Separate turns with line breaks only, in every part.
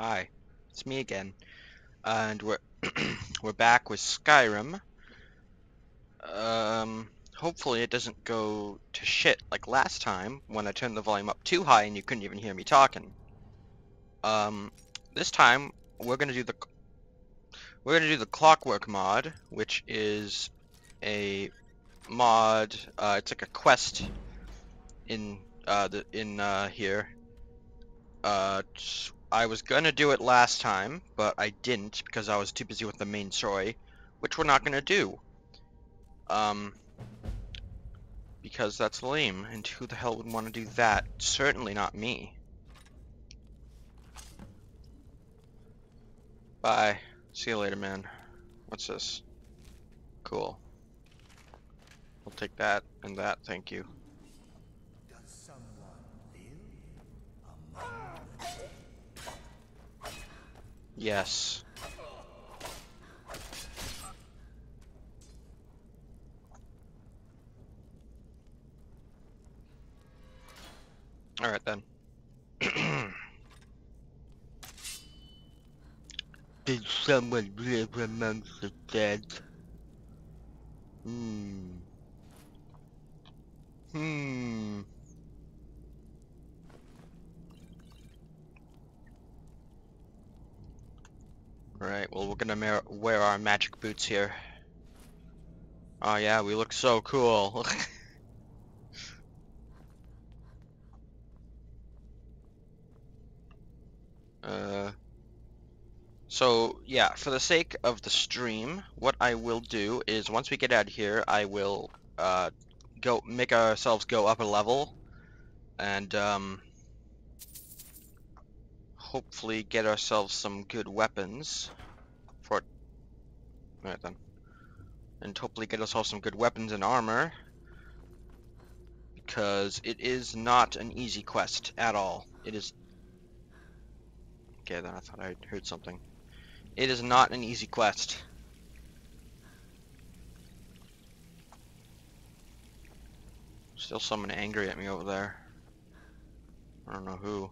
Hi, it's me again, and we're we're back with Skyrim. Um, hopefully it doesn't go to shit like last time when I turned the volume up too high and you couldn't even hear me talking. Um, this time we're gonna do the we're gonna do the Clockwork mod, which is a mod. Uh, it's like a quest in uh, the in uh, here. Uh, I was gonna do it last time, but I didn't because I was too busy with the main story, which we're not gonna do. Um, because that's lame, and who the hell would want to do that? Certainly not me. Bye. See you later, man. What's this? Cool. I'll take that and that, thank you. Yes. Alright then. Did someone live amongst the dead? Hmm. Hmm. Alright, well we're gonna wear our magic boots here. Oh yeah, we look so cool. uh, so yeah, for the sake of the stream, what I will do is once we get out here, I will uh, go make ourselves go up a level and um, hopefully get ourselves some good weapons for Alright then. And hopefully get ourselves some good weapons and armor. Because it is not an easy quest at all. It is Okay then I thought I heard something. It is not an easy quest. Still someone angry at me over there. I don't know who.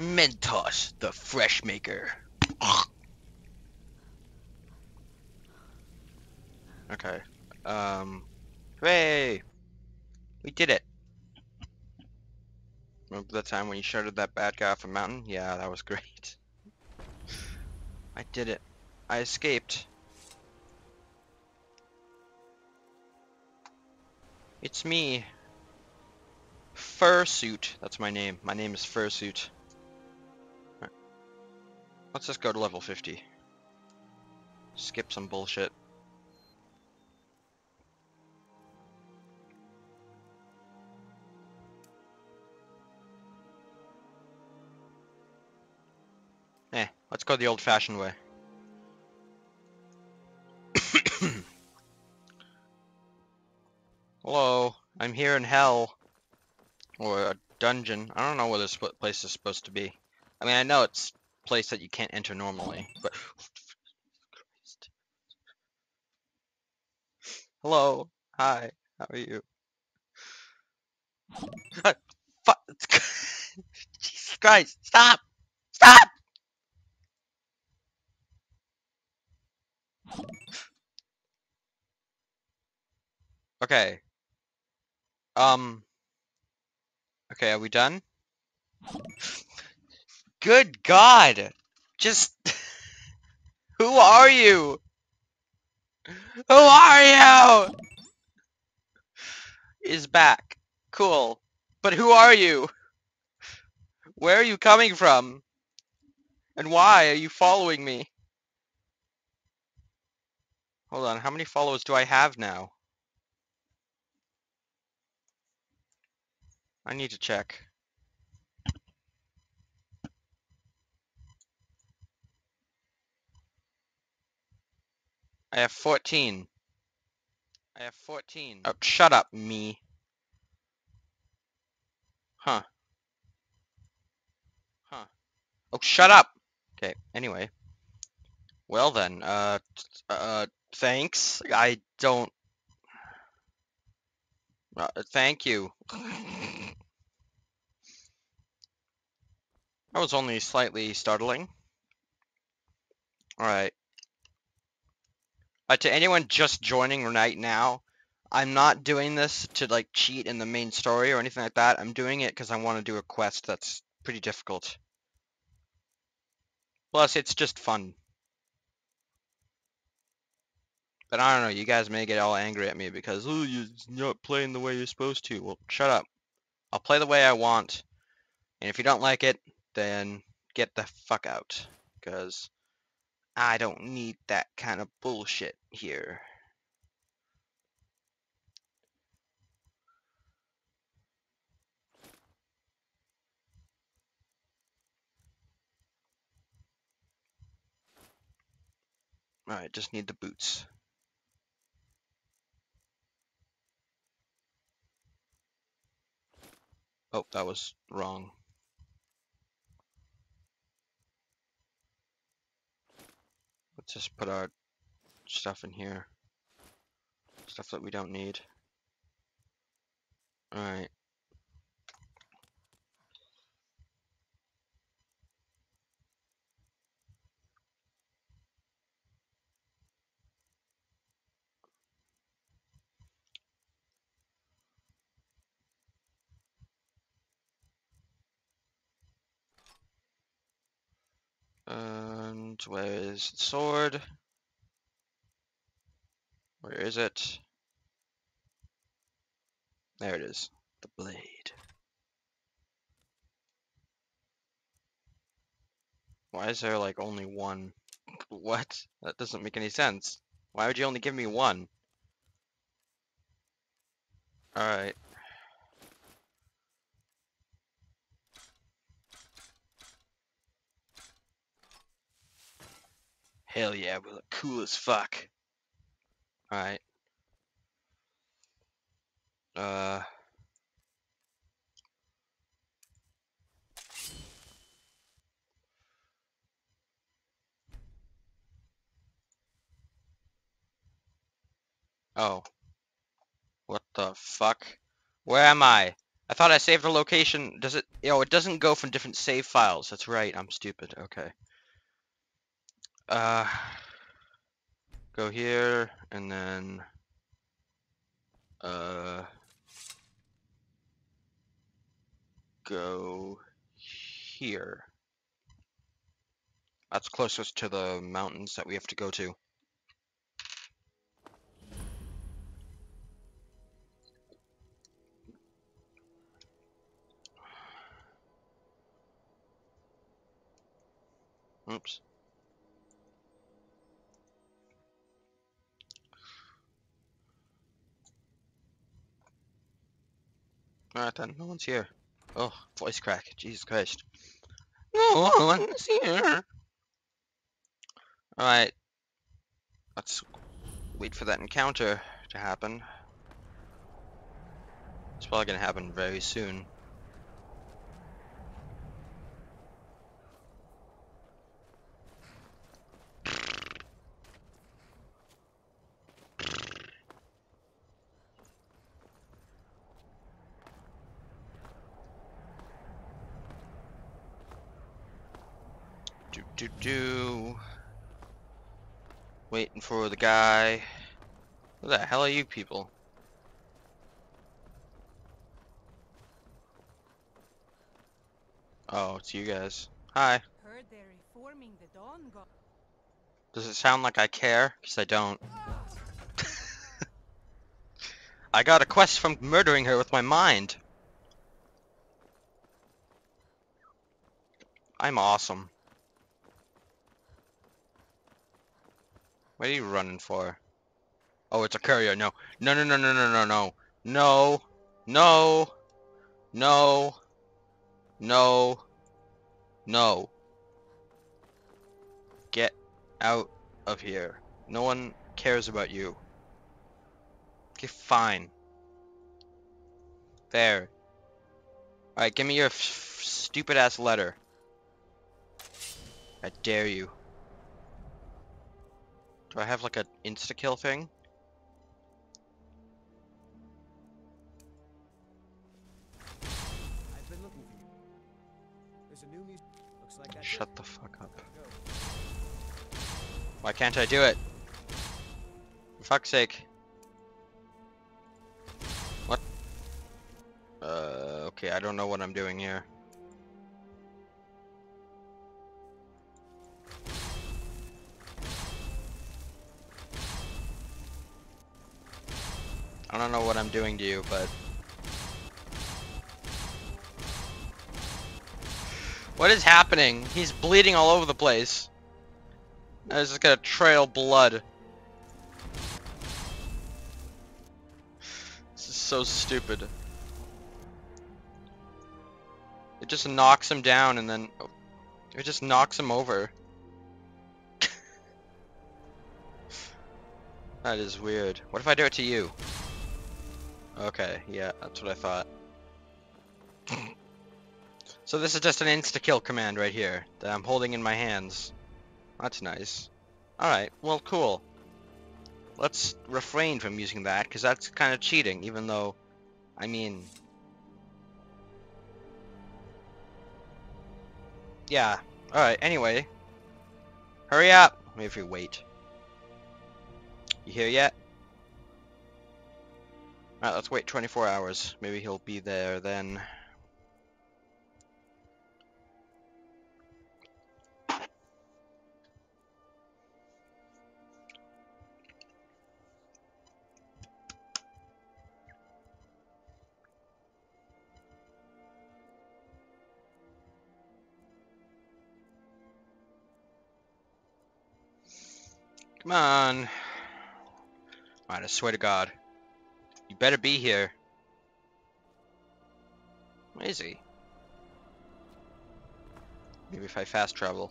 Mentos, the fresh maker. okay. Um. Hooray! We did it. Remember the time when you shouted that bad guy off a mountain? Yeah, that was great. I did it. I escaped. It's me. Fursuit. That's my name. My name is Fursuit. Let's just go to level 50. Skip some bullshit. Eh, let's go the old-fashioned way. Hello, I'm here in hell. Or a dungeon. I don't know where this place is supposed to be. I mean, I know it's place that you can't enter normally. But hello, hi, how are you? Jesus Christ! Stop! Stop! Okay. Um. Okay, are we done? Good God! Just... Who are you? Who are you? Is back. Cool. But who are you? Where are you coming from? And why are you following me? Hold on, how many followers do I have now? I need to check. I have 14. I have 14. Oh, shut up, me. Huh. Huh. Oh, shut up! Okay, anyway. Well then, uh, uh, thanks. I don't... Uh, thank you. That was only slightly startling. Alright. Uh, to anyone just joining right now, I'm not doing this to like cheat in the main story or anything like that. I'm doing it because I want to do a quest that's pretty difficult. Plus, it's just fun. But I don't know, you guys may get all angry at me because, you're not playing the way you're supposed to. Well, shut up. I'll play the way I want. And if you don't like it, then get the fuck out. Because I don't need that kind of bullshit here. Alright, just need the boots. Oh, that was wrong. Just put our stuff in here. Stuff that we don't need. Alright. And where is the sword? Where is it? There it is. The blade. Why is there like only one? What? That doesn't make any sense. Why would you only give me one? Alright. Hell yeah, we look cool as fuck. Alright. Uh... Oh. What the fuck? Where am I? I thought I saved a location. Does it? Oh, it doesn't go from different save files. That's right. I'm stupid. Okay. Uh, go here and then uh, go here. That's closest to the mountains that we have to go to. Oops. Alright then, no one's here. Oh, voice crack. Jesus Christ. No oh. one's here. Alright. Let's wait for that encounter to happen. It's probably gonna happen very soon. Do. Waiting for the guy. Who the hell are you people? Oh, it's you guys. Hi.
Heard they're reforming the Dawn
Does it sound like I care? Because I don't. I got a quest from murdering her with my mind. I'm awesome. What are you running for? Oh, it's a courier. No. No, no, no, no, no, no, no. No. No. No. No. No. Get out of here. No one cares about you. Okay, fine. There. Alright, give me your stupid ass letter. I dare you. Do I have like an insta-kill thing?
Like
Shut the fuck up. Why can't I do it? For fuck's sake. What? Uh, okay, I don't know what I'm doing here. Don't know what I'm doing to you, but... What is happening? He's bleeding all over the place. I just gonna trail blood. This is so stupid. It just knocks him down and then... oh, It just knocks him over. that is weird. What if I do it to you? Okay, yeah, that's what I thought. so this is just an insta-kill command right here that I'm holding in my hands. That's nice. Alright, well cool. Let's refrain from using that, because that's kind of cheating, even though, I mean... Yeah, alright, anyway. Hurry up! Maybe if we wait. You here yet? Alright, let's wait 24 hours. Maybe he'll be there then. Come on. Alright, I swear to God. You better be here. Where is he? Maybe if I fast travel.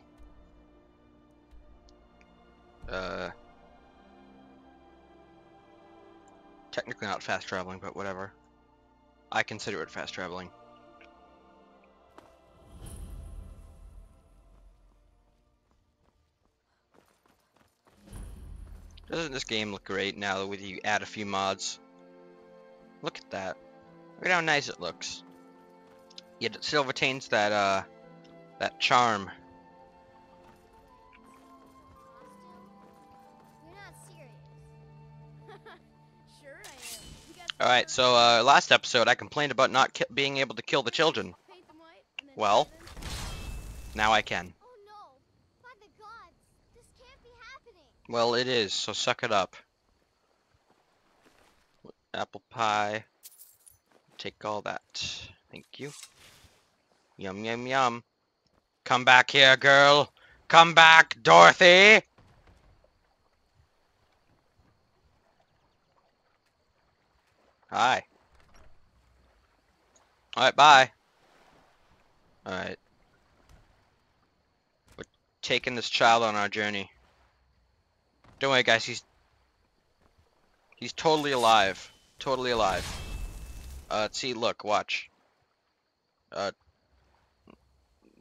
Uh. Technically not fast traveling, but whatever. I consider it fast traveling. Doesn't this game look great now with you add a few mods? Look at that. Look at how nice it looks. Yet it still retains that, uh, that charm.
You're not serious. sure I am. You got
Alright, so, uh, last episode I complained about not being able to kill the children.
paint them white and then
Well. Now I can.
Oh no! By the gods, this can't be happening.
Well, it is, so suck it up. Apple pie. Take all that. Thank you. Yum, yum, yum. Come back here, girl. Come back, Dorothy! Hi. Alright, bye. Alright. We're taking this child on our journey. Don't worry, guys. He's he's totally alive. Totally alive. Uh, see, look, watch. Uh,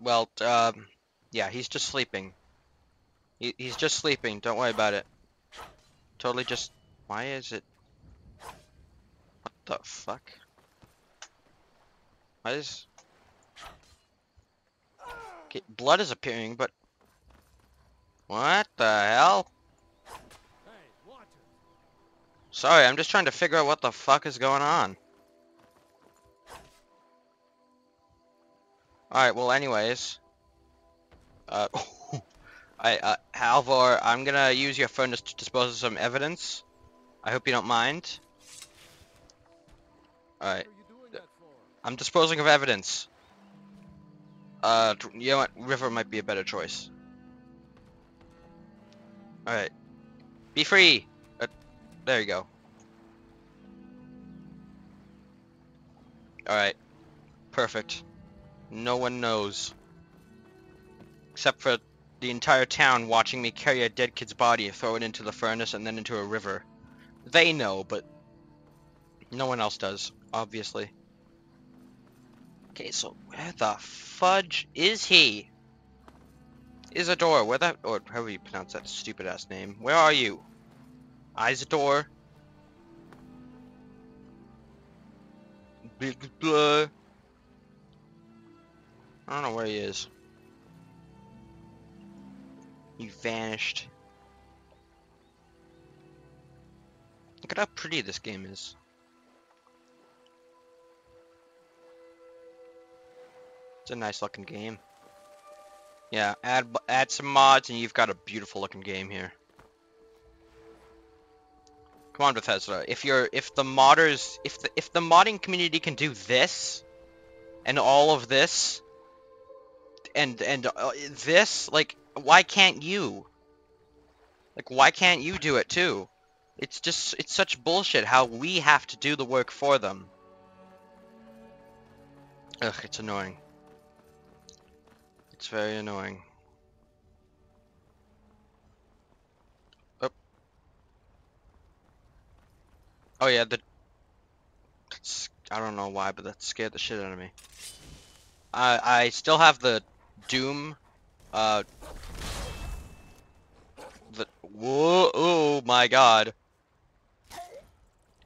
well, um, yeah, he's just sleeping. He, he's just sleeping. Don't worry about it. Totally just. Why is it? What the fuck? Why is? Okay, blood is appearing, but. What the hell? Sorry, I'm just trying to figure out what the fuck is going on. Alright, well anyways. Uh, I, uh, Halvor, I'm gonna use your phone to dispose of some evidence. I hope you don't mind. Alright? I'm disposing of evidence. Uh, you know what? River might be a better choice. Alright. Be free! There you go. Alright. Perfect. No one knows. Except for the entire town watching me carry a dead kid's body, throw it into the furnace, and then into a river. They know, but no one else does, obviously. Okay, so where the fudge is he? Isadora, where that, or however you pronounce that stupid ass name. Where are you? Isadora? Big blah. I don't know where he is. He vanished. Look at how pretty this game is. It's a nice looking game. Yeah, add add some mods and you've got a beautiful looking game here. Come on Bethesda, if you're if the modders if the if the modding community can do this and all of this and and uh, this like why can't you? Like why can't you do it too? It's just it's such bullshit how we have to do the work for them. Ugh, it's annoying. It's very annoying. Oh yeah, the I don't know why, but that scared the shit out of me. I I still have the Doom uh the whoa oh my god.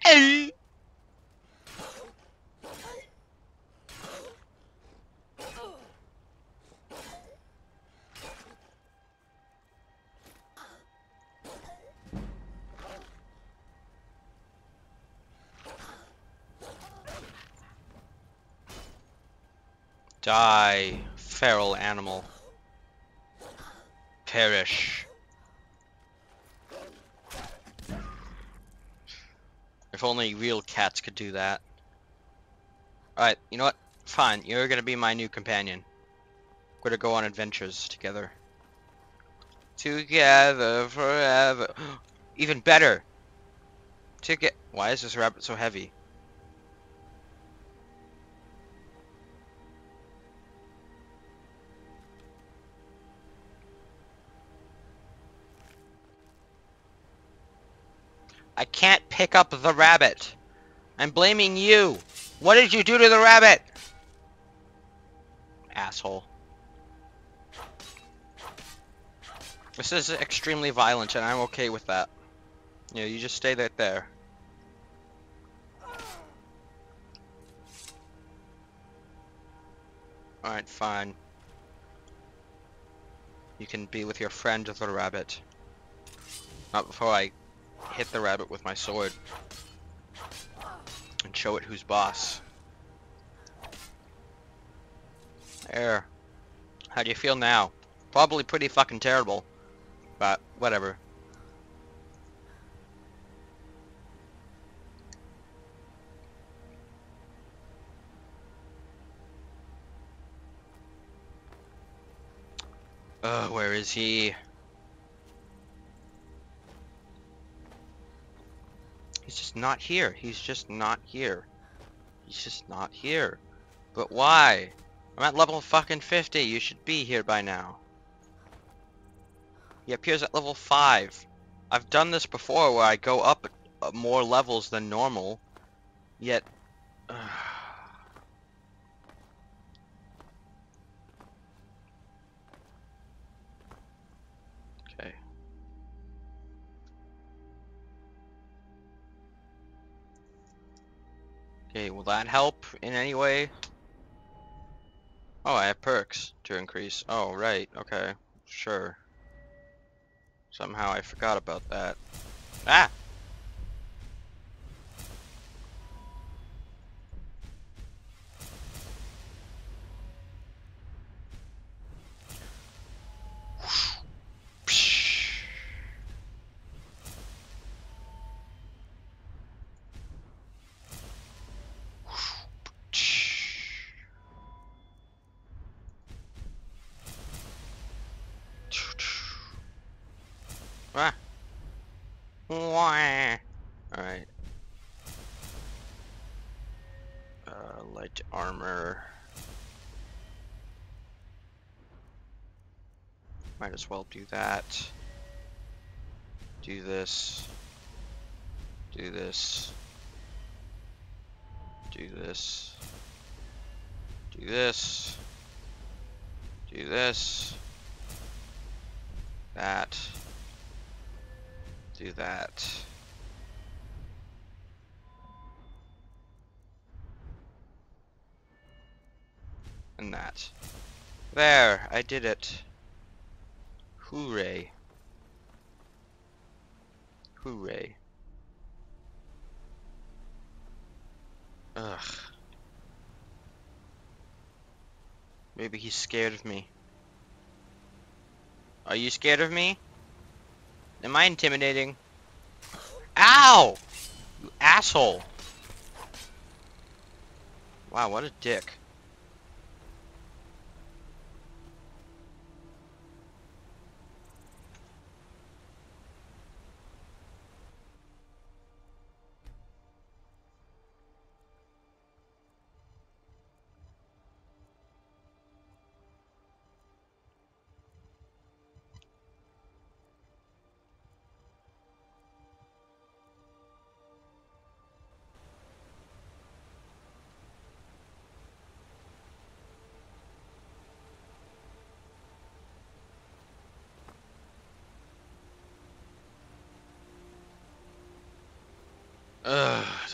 Hey! Die, feral animal. Perish. If only real cats could do that. Alright, you know what? Fine, you're gonna be my new companion. We're gonna go on adventures together. Together forever. Even better! To get. Why is this rabbit so heavy? I can't pick up the rabbit. I'm blaming you. What did you do to the rabbit? Asshole. This is extremely violent and I'm okay with that. Yeah, you just stay right there. Alright, fine. You can be with your friend the rabbit. Not before I hit the rabbit with my sword. And show it who's boss. There. How do you feel now? Probably pretty fucking terrible. But, whatever. Uh, where is he? He's just not here. He's just not here. He's just not here. But why? I'm at level fucking 50. You should be here by now. He appears at level 5. I've done this before where I go up uh, more levels than normal. Yet... okay. Okay, will that help in any way? Oh, I have perks to increase. Oh, right, okay. Sure. Somehow I forgot about that. Ah! Well do that. Do this. Do this. Do this. Do this. Do this. That do that. And that. There, I did it. Hooray. Hooray. Ugh. Maybe he's scared of me. Are you scared of me? Am I intimidating? Ow! You asshole! Wow, what a dick.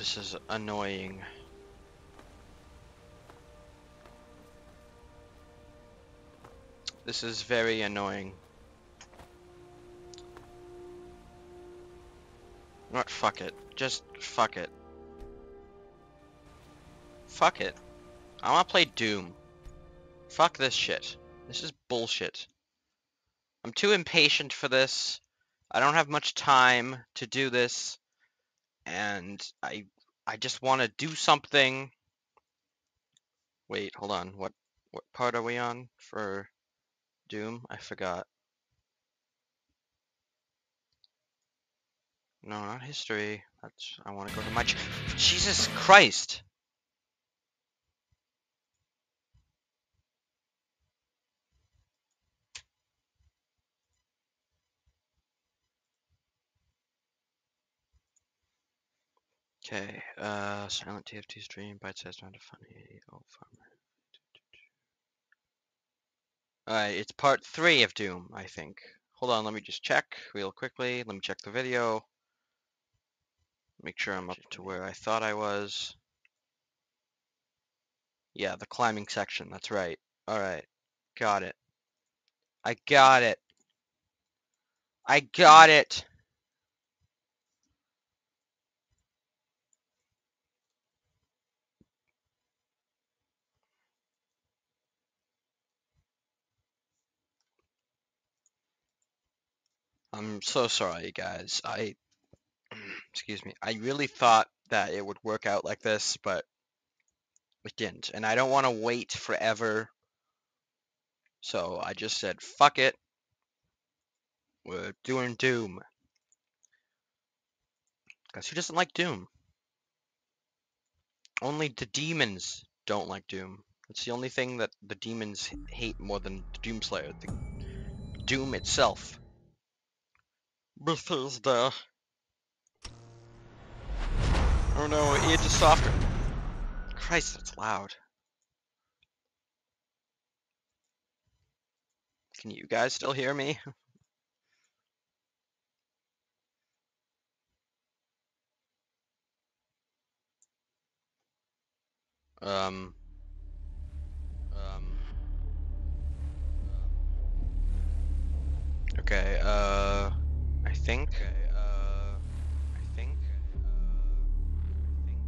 This is annoying. This is very annoying. Not? Fuck it. Just fuck it. Fuck it. I wanna play Doom. Fuck this shit. This is bullshit. I'm too impatient for this. I don't have much time to do this and I I just want to do something. Wait, hold on. What what part are we on for Doom? I forgot. No, not history. That's I want to go to my Jesus Christ. Okay, uh, silent TFT stream, bite-sized round of funny, oh farmer. Alright, it's part three of Doom, I think. Hold on, let me just check real quickly. Let me check the video. Make sure I'm up to where I thought I was. Yeah, the climbing section, that's right. Alright, got it. I got it. I got it. I'm so sorry, guys. I, excuse me, I really thought that it would work out like this, but it didn't. And I don't want to wait forever. So I just said, fuck it. We're doing Doom. Because who doesn't like Doom? Only the demons don't like Doom. It's the only thing that the demons hate more than the Doomslayer. The Doom itself. Bethesda. Oh no, id Software. Christ, that's loud. Can you guys still hear me? Um. Um. Okay, uh. I think. Okay, uh. I think. Uh. I think.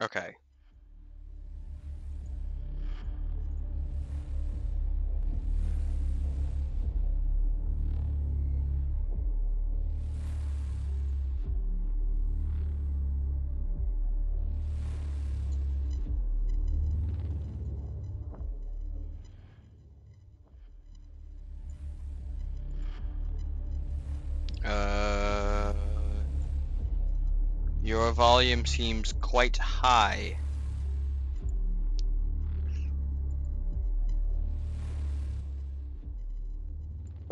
Okay. Your volume seems quite high.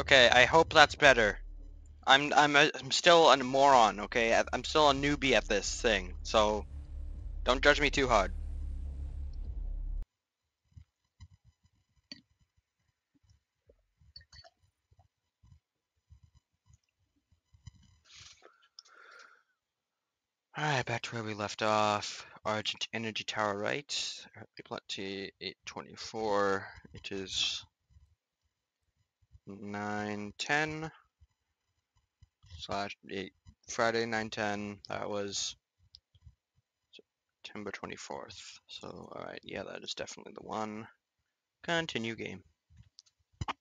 Okay, I hope that's better. I'm I'm a, I'm still a moron, okay? I'm still a newbie at this thing, so don't judge me too hard. Alright, back to where we left off. Argent Energy Tower right. Uh, Plenty 824. It is 910 slash 8 Friday 910. That was September 24th. So, alright, yeah, that is definitely the one. Continue game. Ugh,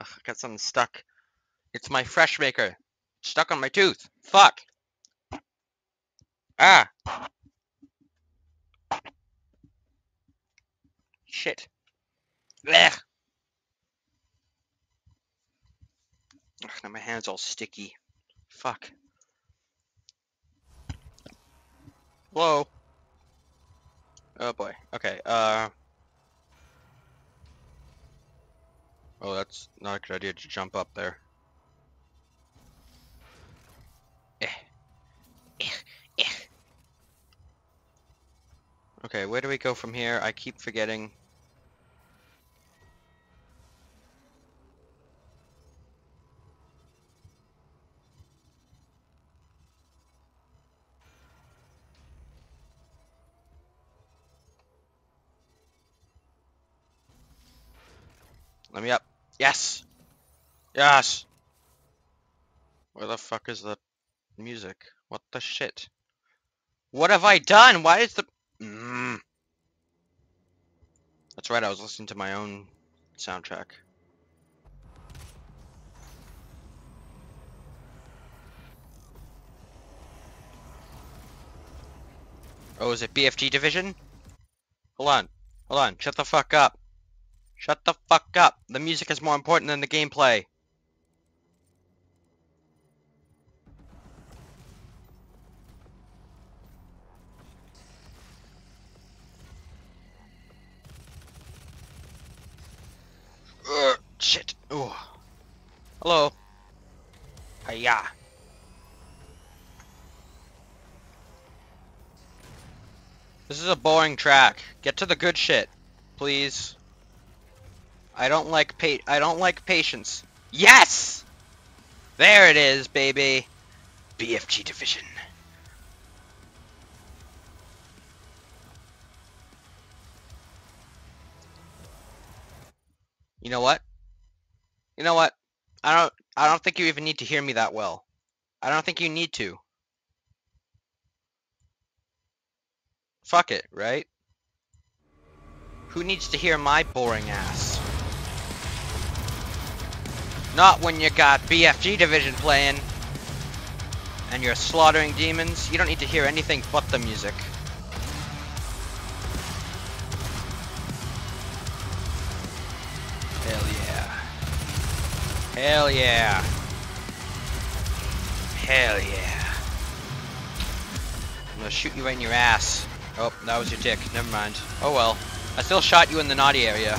I got something stuck. It's my fresh maker. Stuck on my tooth. Fuck. Ah. Shit. Blech. Ugh, now my hand's all sticky. Fuck. Whoa. Oh boy. Okay, uh... Oh, that's not a good idea to jump up there. Okay, where do we go from here? I keep forgetting. Let me up. Yes! Yes! Where the fuck is the music? What the shit? What have I done? Why is the... Mm. That's right, I was listening to my own soundtrack. Oh, is it BFG Division? Hold on. Hold on. Shut the fuck up. Shut the fuck up. The music is more important than the gameplay. Ugh, shit. Ooh. Hello. Hiya. This is a boring track. Get to the good shit, please. I don't like pa- I don't like patience. Yes! There it is, baby. BFG division. You know what? You know what? I don't I don't think you even need to hear me that well. I don't think you need to. Fuck it, right? Who needs to hear my boring ass? Not when you got BFG Division playing and you're slaughtering demons. You don't need to hear anything but the music. Hell yeah. Hell yeah. I'm gonna shoot you right in your ass. Oh, that was your dick. Never mind. Oh well. I still shot you in the naughty area.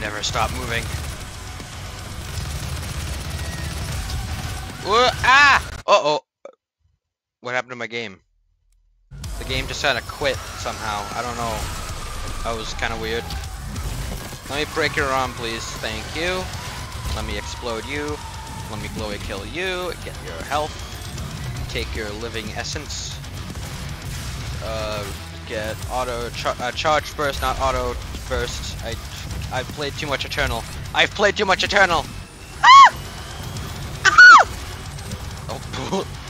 Never stop moving. Whoa, ah! Uh-oh. What happened to my game? The game just decided to quit somehow. I don't know. That was kind of weird. Let me break your arm, please. Thank you. Let me explode you. Let me glowy kill you. Get your health. Take your living essence. Uh, get auto char uh, charge burst, not auto burst. I I've played too much Eternal. I've played too much Eternal. Ah! Ah! Oh.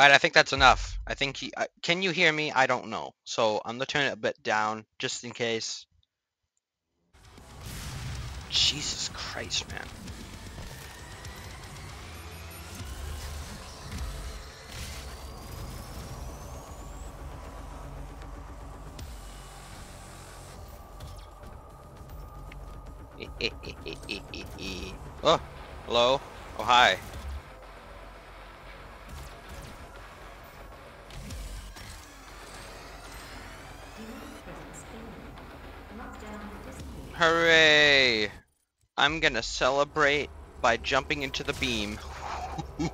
Alright, I think that's enough. I think he. Uh, can you hear me? I don't know. So I'm gonna turn it a bit down just in case. Jesus Christ, man. oh, hello. Oh, hi. Hooray! I'm gonna celebrate by jumping into the beam.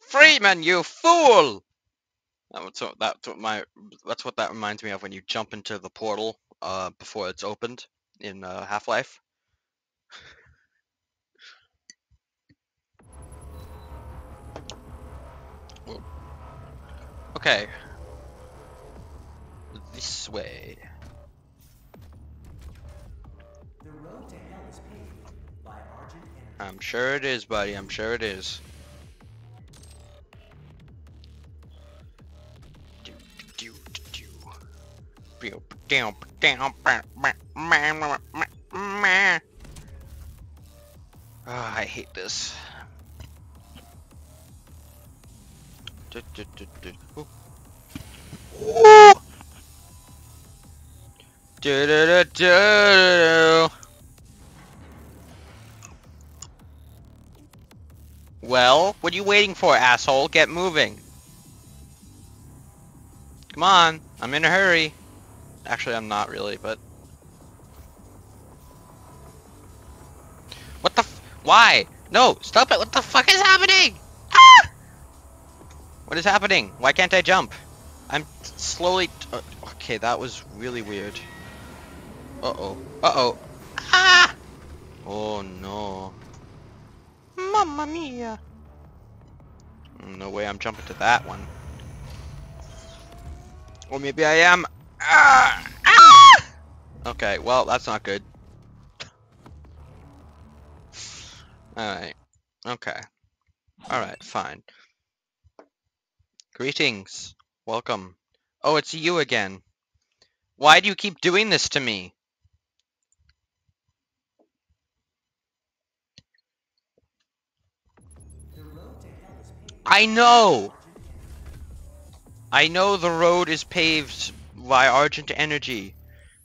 Freeman, you fool! That's what, that's what my that's what that reminds me of when you jump into the portal uh, before it's opened in uh, Half-Life. Okay.
Argent Energy.
I'm sure it is, buddy. I'm sure it is. Do, do, do, do. Du, du, du, du. Well, what are you waiting for, asshole? Get moving. Come on, I'm in a hurry. Actually, I'm not really, but... What the f- Why? No, stop it! What the fuck is happening? Ah! What is happening? Why can't I jump? I'm slowly... uh, okay, that was really weird. Uh-oh. Uh-oh. Ah! Oh, no. Mamma mia! No way I'm jumping to that one. Or maybe I am. Ah! Ah! Okay, well, that's not good. Alright. Okay. Alright, fine. Greetings. Welcome. Oh, it's you again. Why do you keep doing this to me?
The road to hell is paved
I know! I know the road is paved by Argent Energy.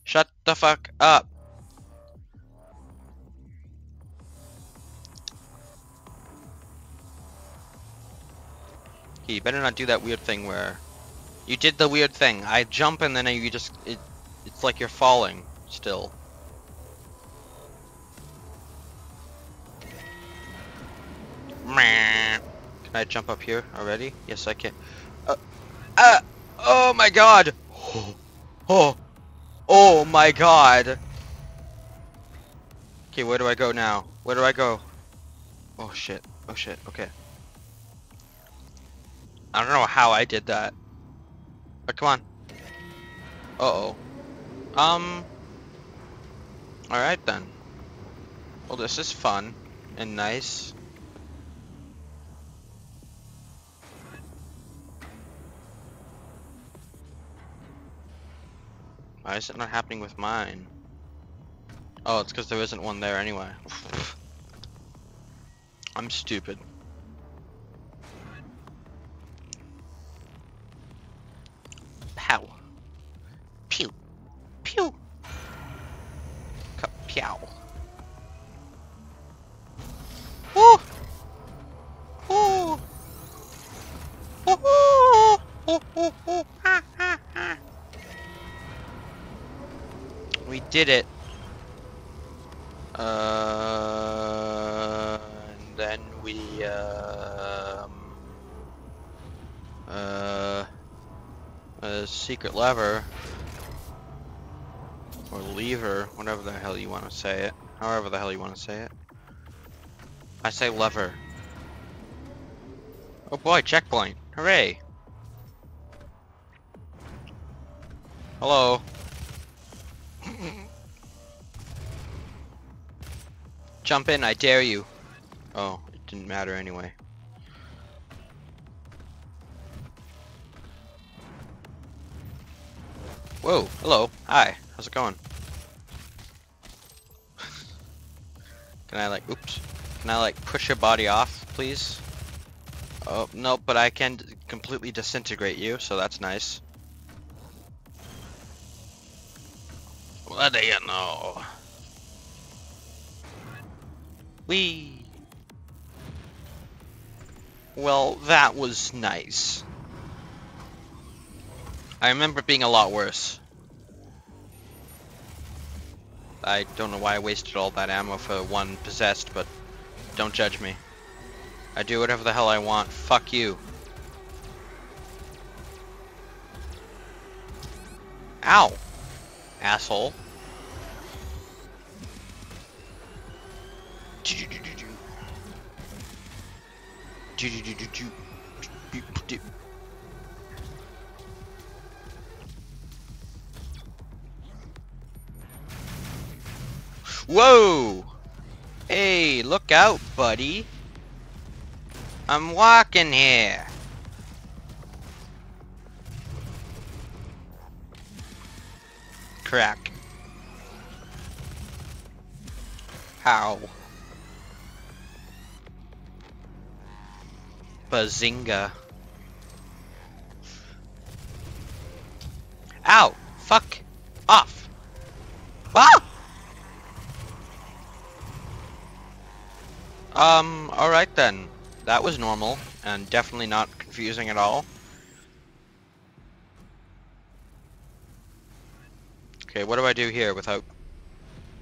Shut the fuck up. Okay, you better not do that weird thing where you did the weird thing. I jump and then you just it it's like you're falling still. Meh. Can I jump up here already? Yes, I can. Uh, uh, oh my god! Oh, oh, oh my god! Okay, where do I go now? Where do I go? Oh shit, oh shit, okay. I don't know how I did that. But come on. Uh-oh. Um... Alright then. Well, this is fun and nice. Why is it not happening with mine? Oh, it's because there isn't one there anyway. I'm stupid. Pow. Pew. Pew. Ka-pow. Woo! Woo! Woo-hoo! Hoo-hoo-hoo! Ha, ha, ha. We did it. Uh, and then we um, uh, a secret lever or lever, whatever the hell you want to say it. However the hell you want to say it. I say lever. Oh boy, checkpoint! Hooray! Hello. Jump in, I dare you. Oh, it didn't matter anyway. Whoa, hello, hi, how's it going? Can I like, oops, can I like push your body off, please? Oh, no, but I can completely disintegrate you, so that's nice. What do you know? We. Well, that was nice. I remember being a lot worse. I don't know why I wasted all that ammo for one possessed, but don't judge me. I do whatever the hell I want. Fuck you. Ow. Asshole. Whoa! Hey, look out, buddy. I'm walking here. Crack. How? Bazinga. Ow! Fuck! Off! Ah! Um, alright then. That was normal, and definitely not confusing at all. Okay, what do I do here without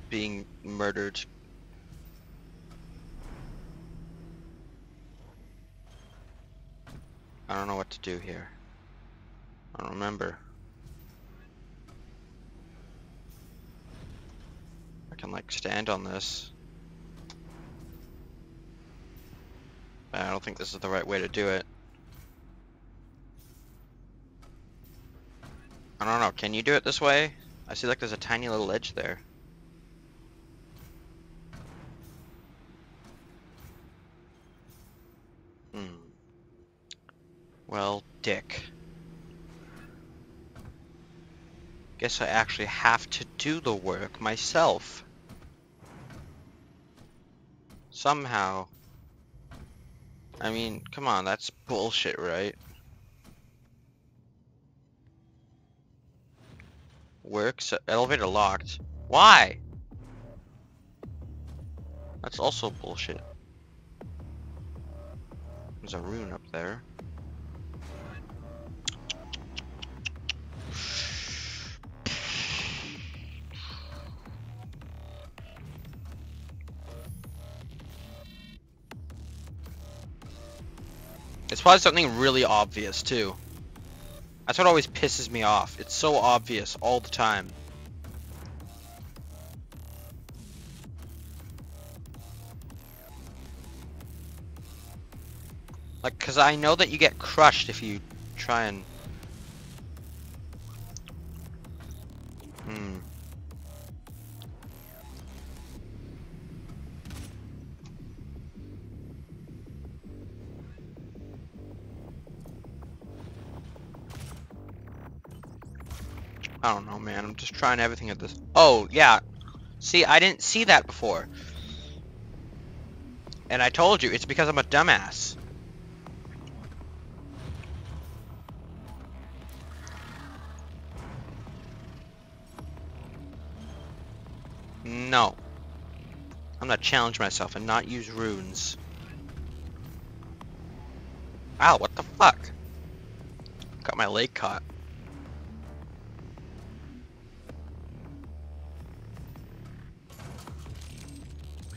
being murdered? I don't know what to do here. I don't remember. I can like stand on this. But I don't think this is the right way to do it. I don't know, can you do it this way? I see like there's a tiny little edge there. Hmm. Well, dick. Guess I actually have to do the work myself. Somehow. I mean, come on, that's bullshit, right? Works. Elevator locked. Why? That's also bullshit. There's a rune up there. It's probably something really obvious too. That's what always pisses me off. It's so obvious all the time. Like, cause I know that you get crushed if you try and... I don't know, man. I'm just trying everything at this. Oh, yeah. See, I didn't see that before. And I told you, it's because I'm a dumbass. No. I'm gonna challenge myself and not use runes. Ow, what the fuck? Got my leg caught.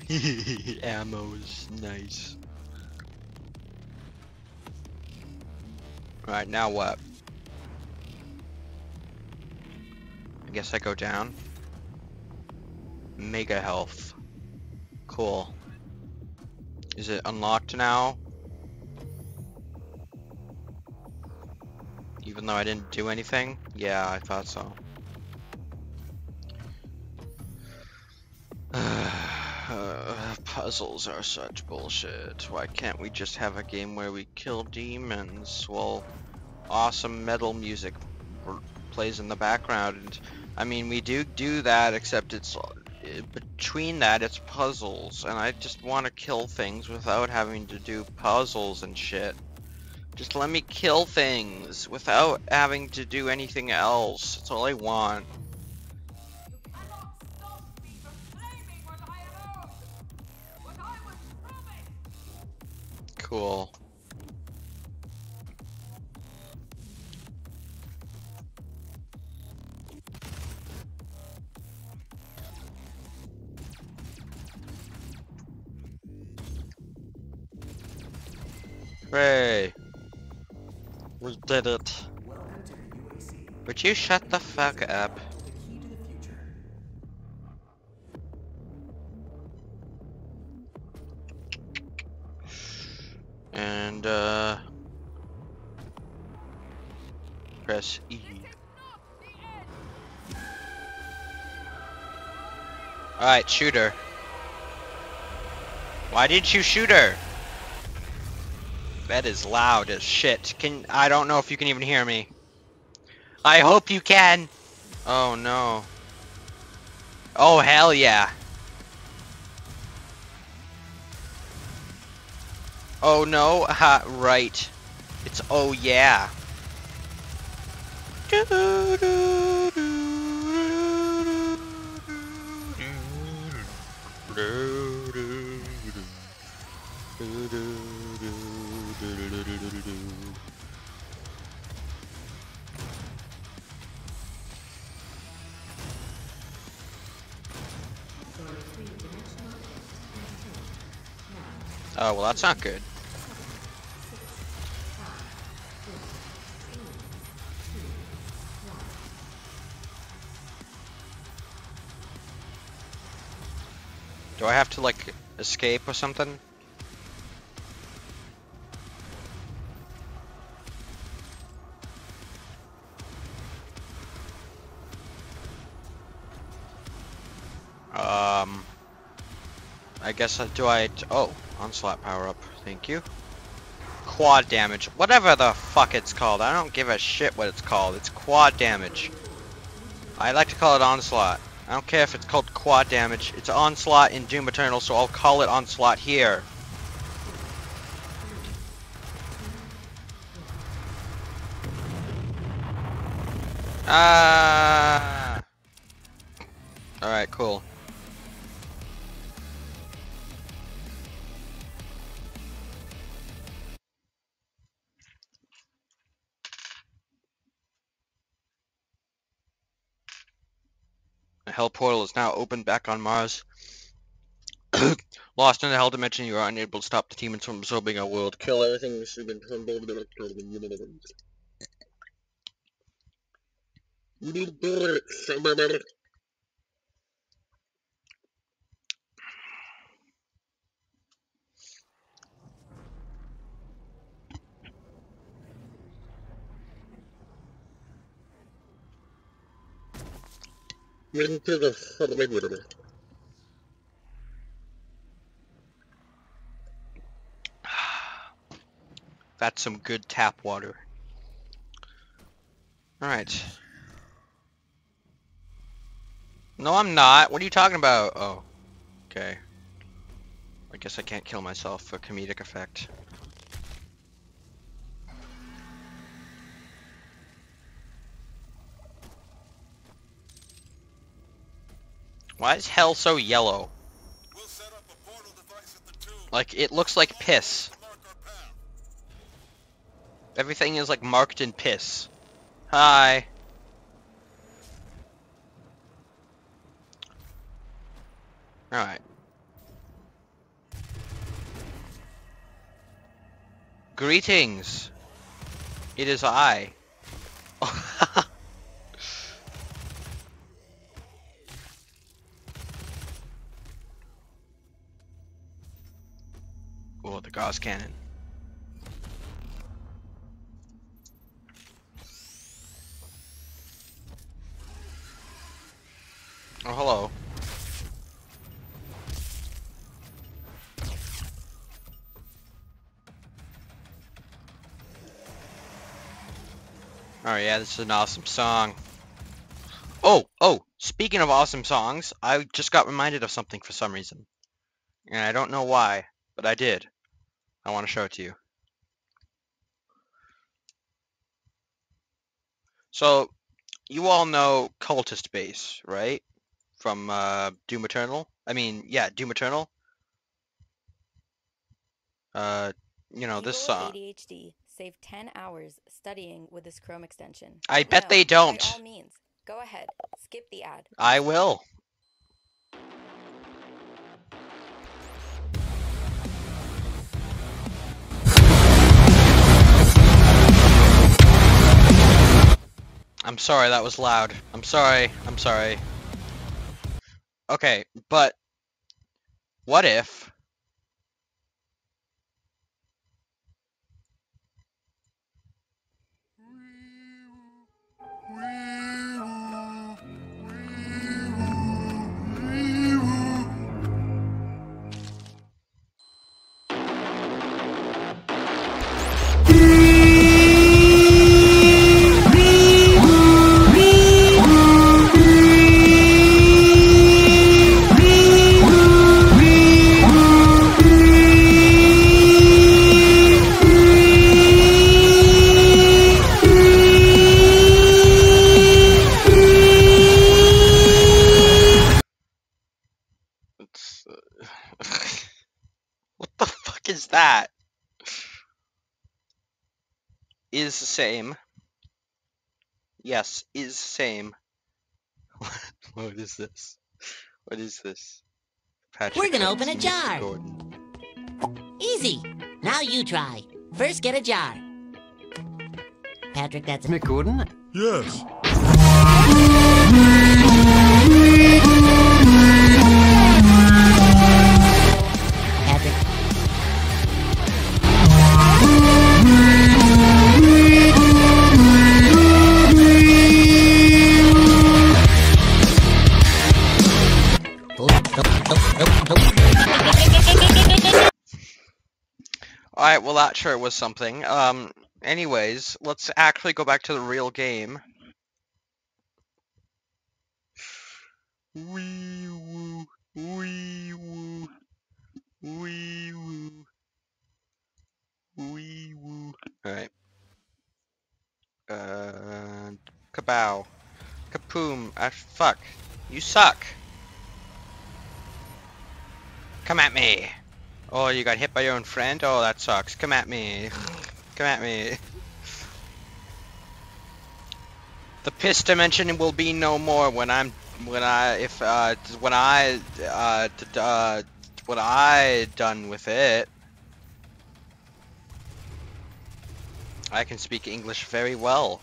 Ammo's nice. Alright, now what? I guess I go down. Mega health. Cool. Is it unlocked now? Even though I didn't do anything? Yeah, I thought so. Puzzles are such bullshit. Why can't we just have a game where we kill demons while awesome metal music plays in the background? And, I mean, we do do that, except it's uh, between that it's puzzles, and I just want to kill things without having to do puzzles and shit. Just let me kill things without having to do anything else. That's all I want. Cool. Hooray! We did it.
Welcome to the UAC.
Would you shut the fuck up? And, uh... Press E. Alright, shoot her. Why didn't you shoot her? That is loud as shit. Can I don't know if you can even hear me. I hope you can. Oh no. Oh hell yeah. Oh no, ha, right. It's oh yeah. Oh, well that's not good. I have to like escape or something? Um, I guess I do I oh onslaught power up. Thank you. Quad damage, whatever the fuck it's called. I don't give a shit what it's called. It's quad damage. I like to call it onslaught. I don't care if it's called quad damage. It's onslaught in Doom Eternal, so I'll call it onslaught here. Ah. Portal is now open back on Mars. Lost in the Hell Dimension, you are unable to stop the demons from absorbing our world. Kill everything Into That's some good tap water. Alright. No, I'm not. What are you talking about? Oh. Okay. I guess I can't kill myself for comedic effect. Why is hell so yellow?
We'll set up a portal device at the tomb
Like, it looks like piss.
to mark our path.
Everything is like marked in piss. Hi. Alright. Greetings. It is I. Gauss cannon. Oh, hello. Oh yeah, this is an awesome song. Oh, oh, speaking of awesome songs, I just got reminded of something for some reason. And I don't know why, but I did. I want to show it to you. So, you all know Cultist Base, right? From uh, Doom Eternal? I mean, yeah, Doom Eternal. Uh, you know, this song.
with ADHD save 10 hours studying with this Chrome extension.
I bet
No,
they don't.
By all means, go ahead, skip the ad.
I will. I'm sorry, that was loud. I'm sorry. I'm sorry. Okay, but what if that is the same. Yes, is same. what is this? What is this? Patrick
We're gonna open a jar.
Gordon.
Easy. Now you try. First, get a jar. Patrick, that's
Mick Gordon?
Yes.
Alright, well that sure was something. Um, anyways, let's actually go back to the real game. Wee woo, wee woo, wee woo, wee woo. Alright. Uh, kabow. Kapoom. Ah, fuck. You suck. Come at me. Oh, you got hit by your own friend? Oh, that sucks. Come at me. Come at me. The piss dimension will be no more when I'm when I if uh when I uh uh when I done with it. I can speak English very well.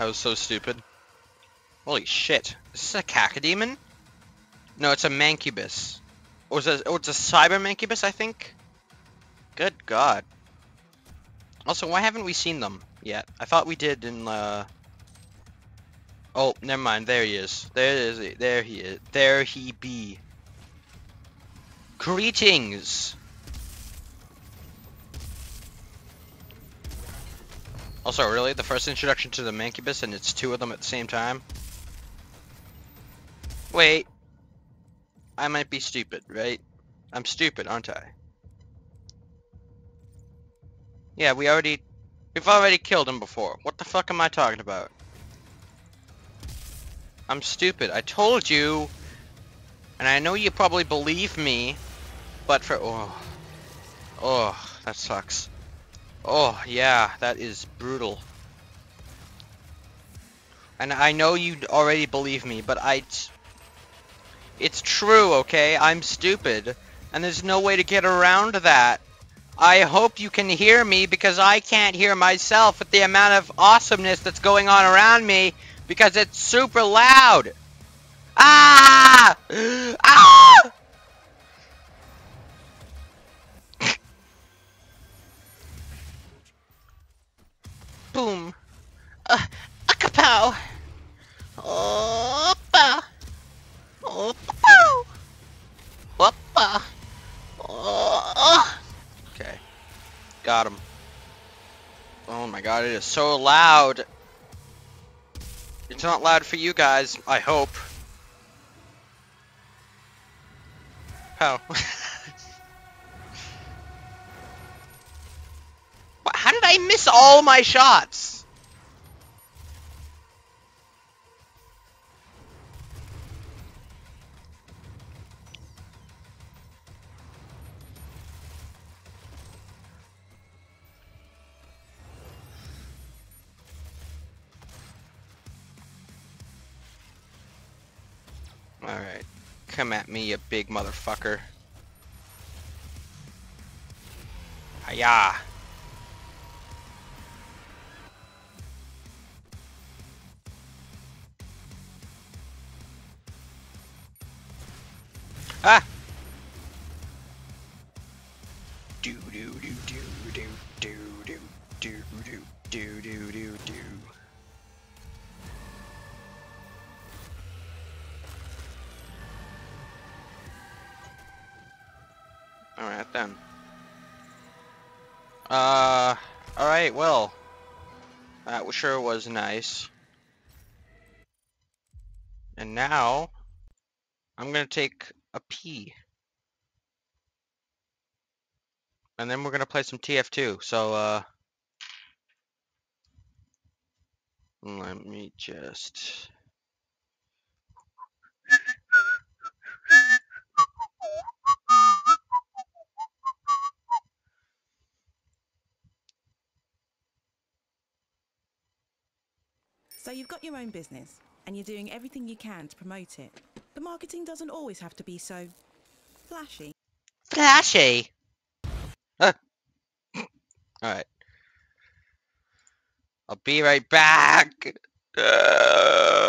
I was so stupid. Holy shit. Is this a cacodemon? No, it's a mancubus. Or is it, oh, it's a cyber mancubus, I think? Good god. Also, why haven't we seen them yet? I thought we did in, uh... Oh, never mind. There he is. There is. There he is. There he be. Greetings! Also, really? The first introduction to the Mancubus and it's two of them at the same time? Wait. I might be stupid, right? I'm stupid, aren't I? Yeah, we already... We've already killed him before. What the fuck am I talking about? I'm stupid. I told you! And I know you probably believe me, but for... Oh. Oh, that sucks. Oh, yeah, that is brutal. And I know you already believe me, but I... It's true, okay? I'm stupid. And there's no way to get around that. I hope you can hear me because I can't hear myself with the amount of awesomeness that's going on around me because it's super loud. Ah! Ah! Boom. Uh, a kapow. Oppa. Oppa. Oppa. Oh. Okay. Got him. Oh my god, it is so loud. It's not loud for you guys, I hope. How? all my shots? Alright. Come at me, you big motherfucker. Hiya! Ah! Do do do do do do do do do do do do do. Alright then. Uh, alright, well. That sure was nice. And now, I'm gonna take a pee. and then we're gonna play some TF2. So uh, let me just.
So you've got your own business and you're doing everything you can to promote it. The marketing doesn't always have to be so flashy.
Flashy. Uh. All right. I'll be right back. Uh.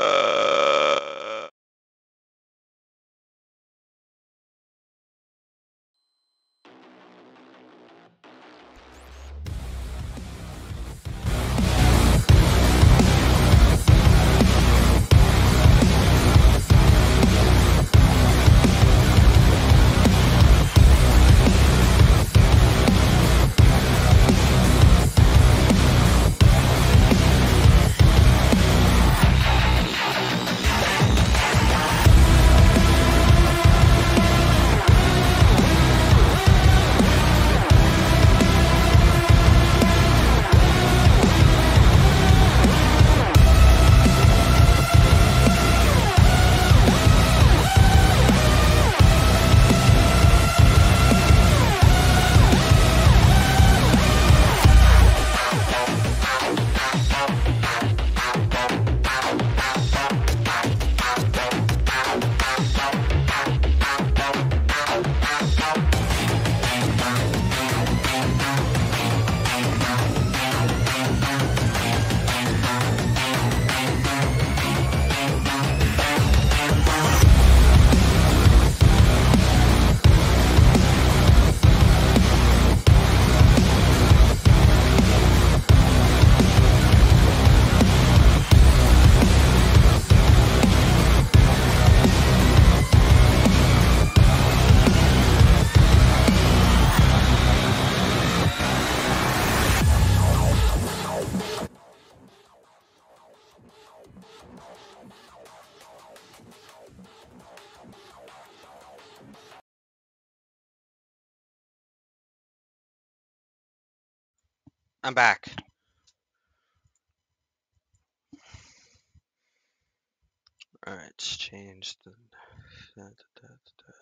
I'm back. Alright, let's change the. da, da, da.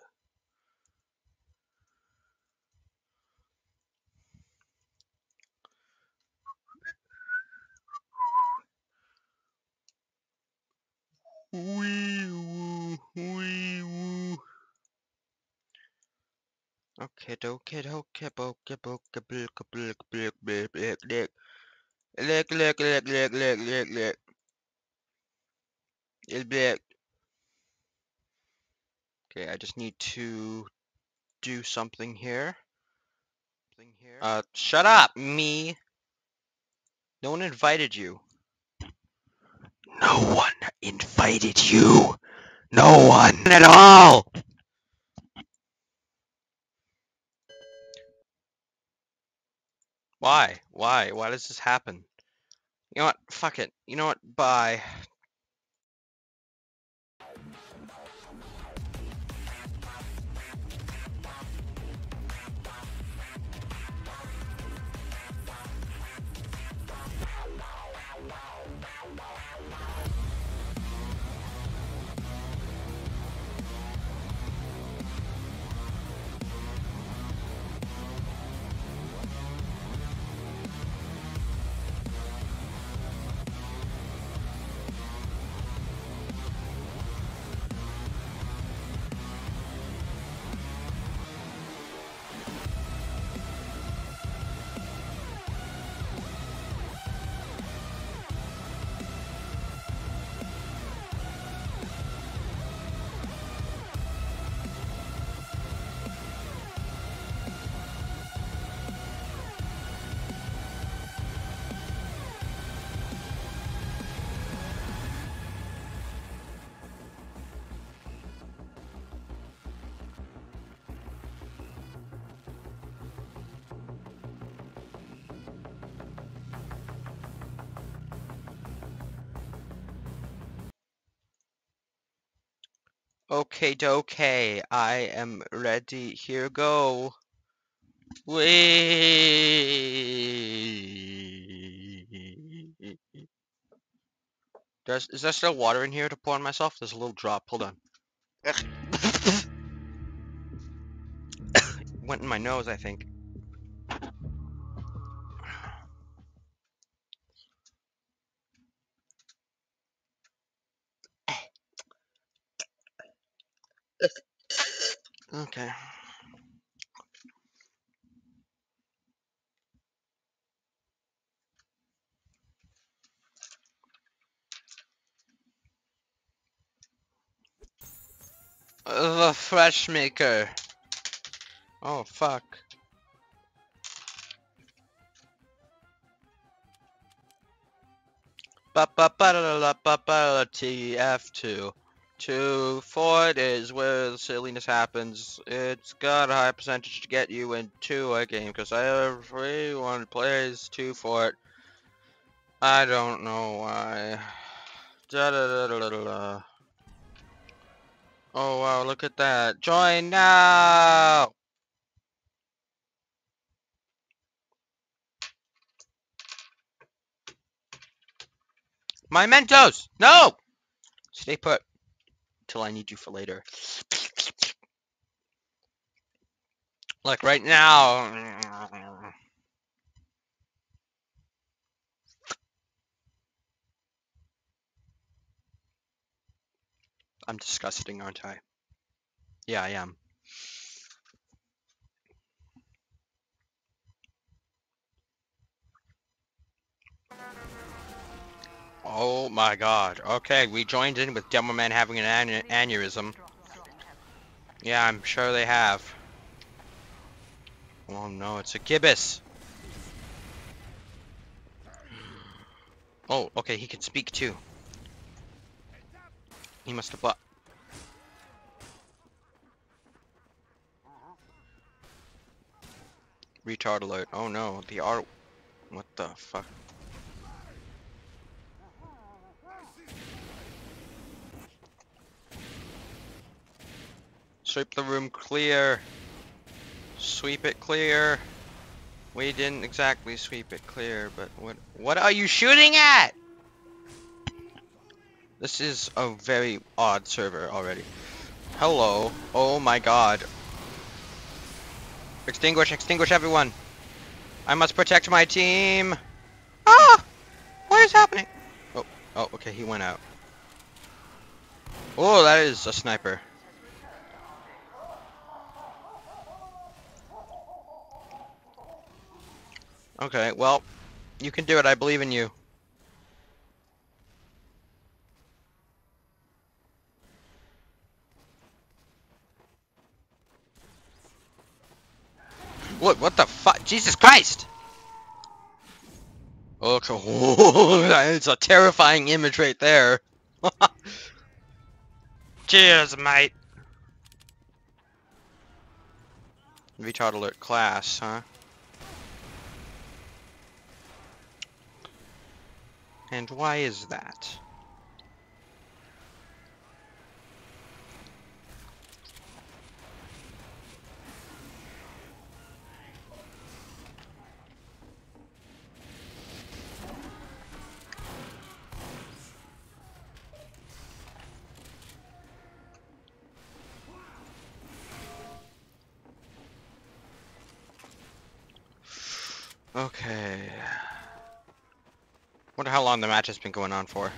Wee woo, wee woo. Okay, dokie, dokie, bokie, bokie, blick, blick, blick, blick. Okay, I just need to do something here. Something here. Uh, shut up, me. No one invited you. No one invited you. No one at all. Why? Why? Why does this happen? You know what? Fuck it. You know what? Bye. Okay, okay. I am ready. Here go. Wait. Is there still water in here to pour on myself? There's a little drop. Hold on. Went in my nose, I think. Okay. The fresh maker. Oh fuck. Ba ba ba da da ba ba TF2. 2Fort is where the silliness happens. It's got a high percentage to get you into a game because everyone plays 2Fort. I don't know why. Da da. da. Oh wow, look at that. Join now! My Mentos! No! Stay put. Till I need you for later. Like right now. I'm disgusting, aren't I? Yeah, I am. Oh my god. Okay, we joined in with Demoman having an an aneurysm. Yeah, I'm sure they have. Oh no, it's a Gibus. Oh, okay, he can speak too. He must have bought. Retard alert. Oh no, the art. What the fuck? Sweep the room clear. Sweep it clear. We didn't exactly sweep it clear, but what what are you shooting at? This is a very odd server already. Hello. Oh my god. Extinguish, extinguish everyone. I must protect my team. Ah! What is happening? Oh, oh, okay, he went out. Oh, that is a sniper. Okay, well, you can do it. I believe in you. What? What the fuck? Jesus Christ! Okay, it's a terrifying image right there. Cheers, mate. Retard alert class, huh? And why is that? Okay. Wonder how long the match has been going on for.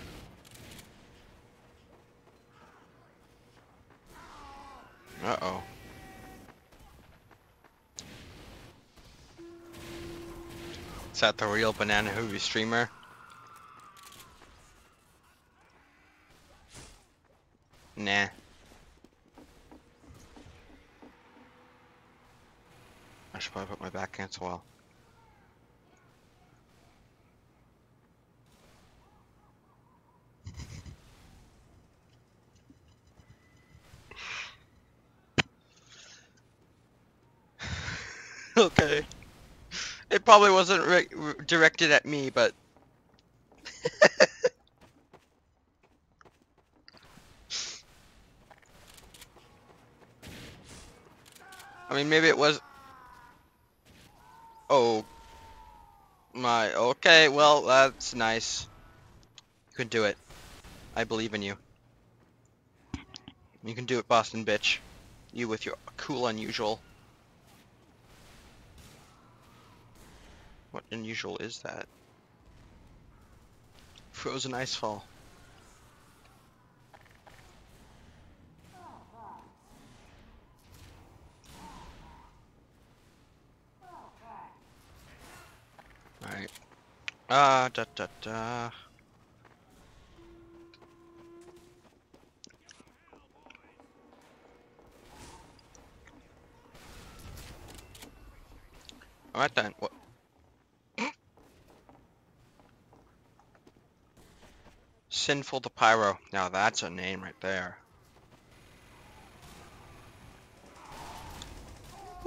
Uh-oh. Is that the real BananaHoovy streamer? Nah. I should probably put my back against the wall. okay. It probably wasn't re re- directed at me, but. I mean, maybe it was. Oh. My, okay, well, that's nice. You can do it. I believe in you. You can do it, Boston bitch. You with your cool unusual. What unusual is that? Frozen ice fall. Alright. Ah, da da da. Alright then, what? Sinful to Pyro. Now that's a name right there.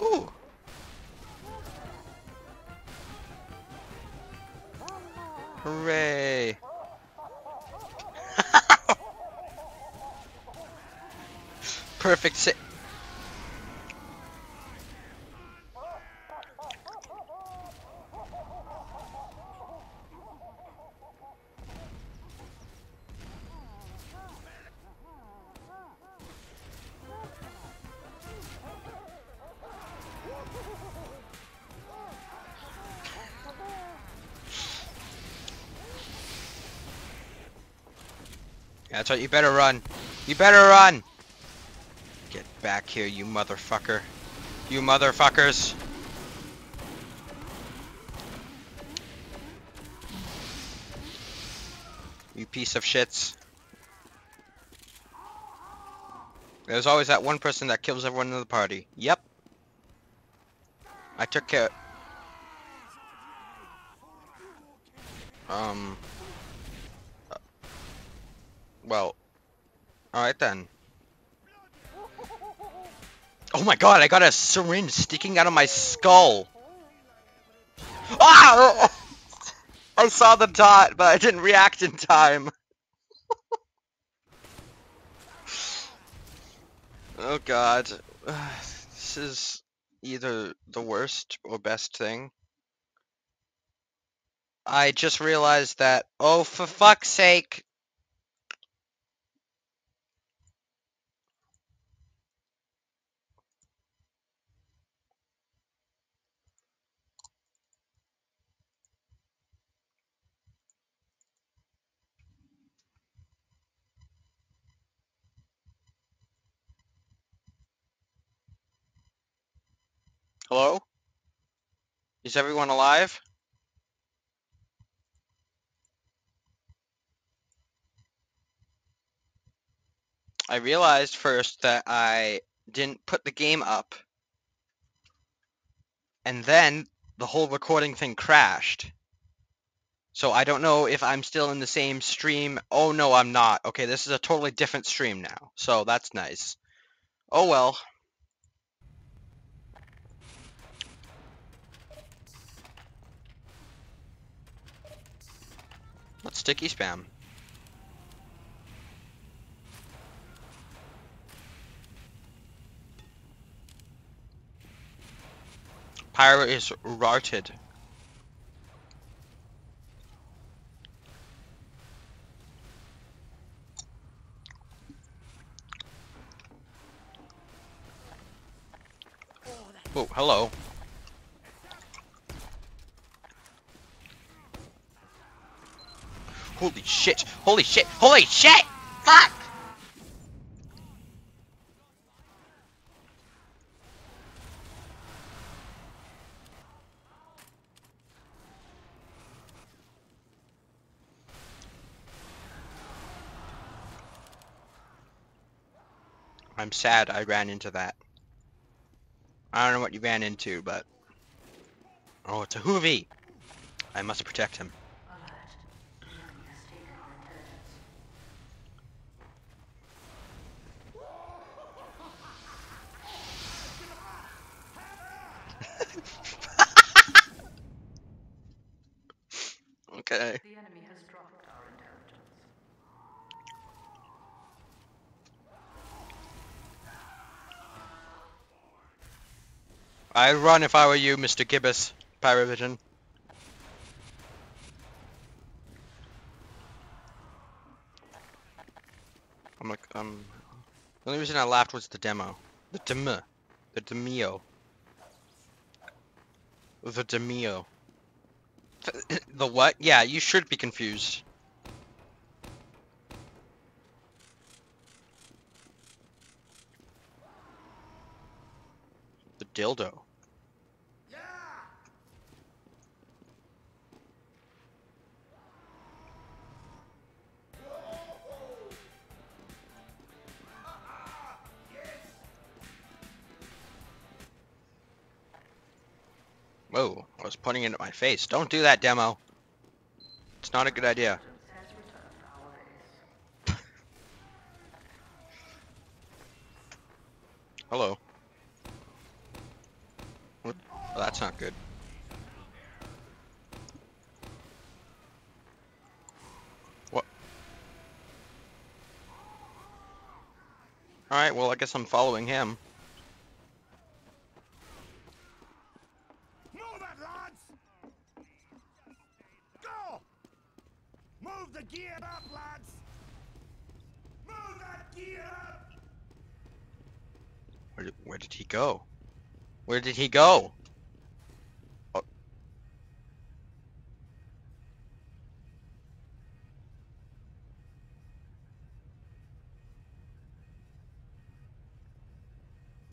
Ooh. Hooray! That's right, you better run. You better run! Get back here, you motherfucker. You motherfuckers! You piece of shits. There's always that one person that kills everyone in the party. Yep. I took care. Um. uh, Well. Alright then. Oh my god, I got a syringe sticking out of my skull! Ah! I saw the dot, but I didn't react in time. oh god. This is either the worst or best thing. I just realized that, oh for fuck's sake, Hello? Is everyone alive? I realized first that I didn't put the game up. And then the whole recording thing crashed. So I don't know if I'm still in the same stream. Oh no, I'm not. Okay, this is a totally different stream now. So that's nice. Oh well. Sticky spam? Pyro is routed. Oh, hello. Holy shit! Holy shit! Holy shit! Fuck! I'm sad I ran into that. I don't know what you ran into, but... Oh, it's a Hoovy! I must protect him. okay. I'd run if I were you, Mr. Gibus. Pyrovision. I'm like, um, the only reason I laughed was the demo. The demo. The demio. The demio. The what? Yeah, you should be confused. The dildo. Pointing it at my face. Don't do that, demo. It's not a good idea. Hello. Oh, that's not good. What? Alright, well I guess I'm following him.
Move it, lads! Go! Move the gear up, lads! Move that gear up!
Where did, where did he go? Where did he go? Oh.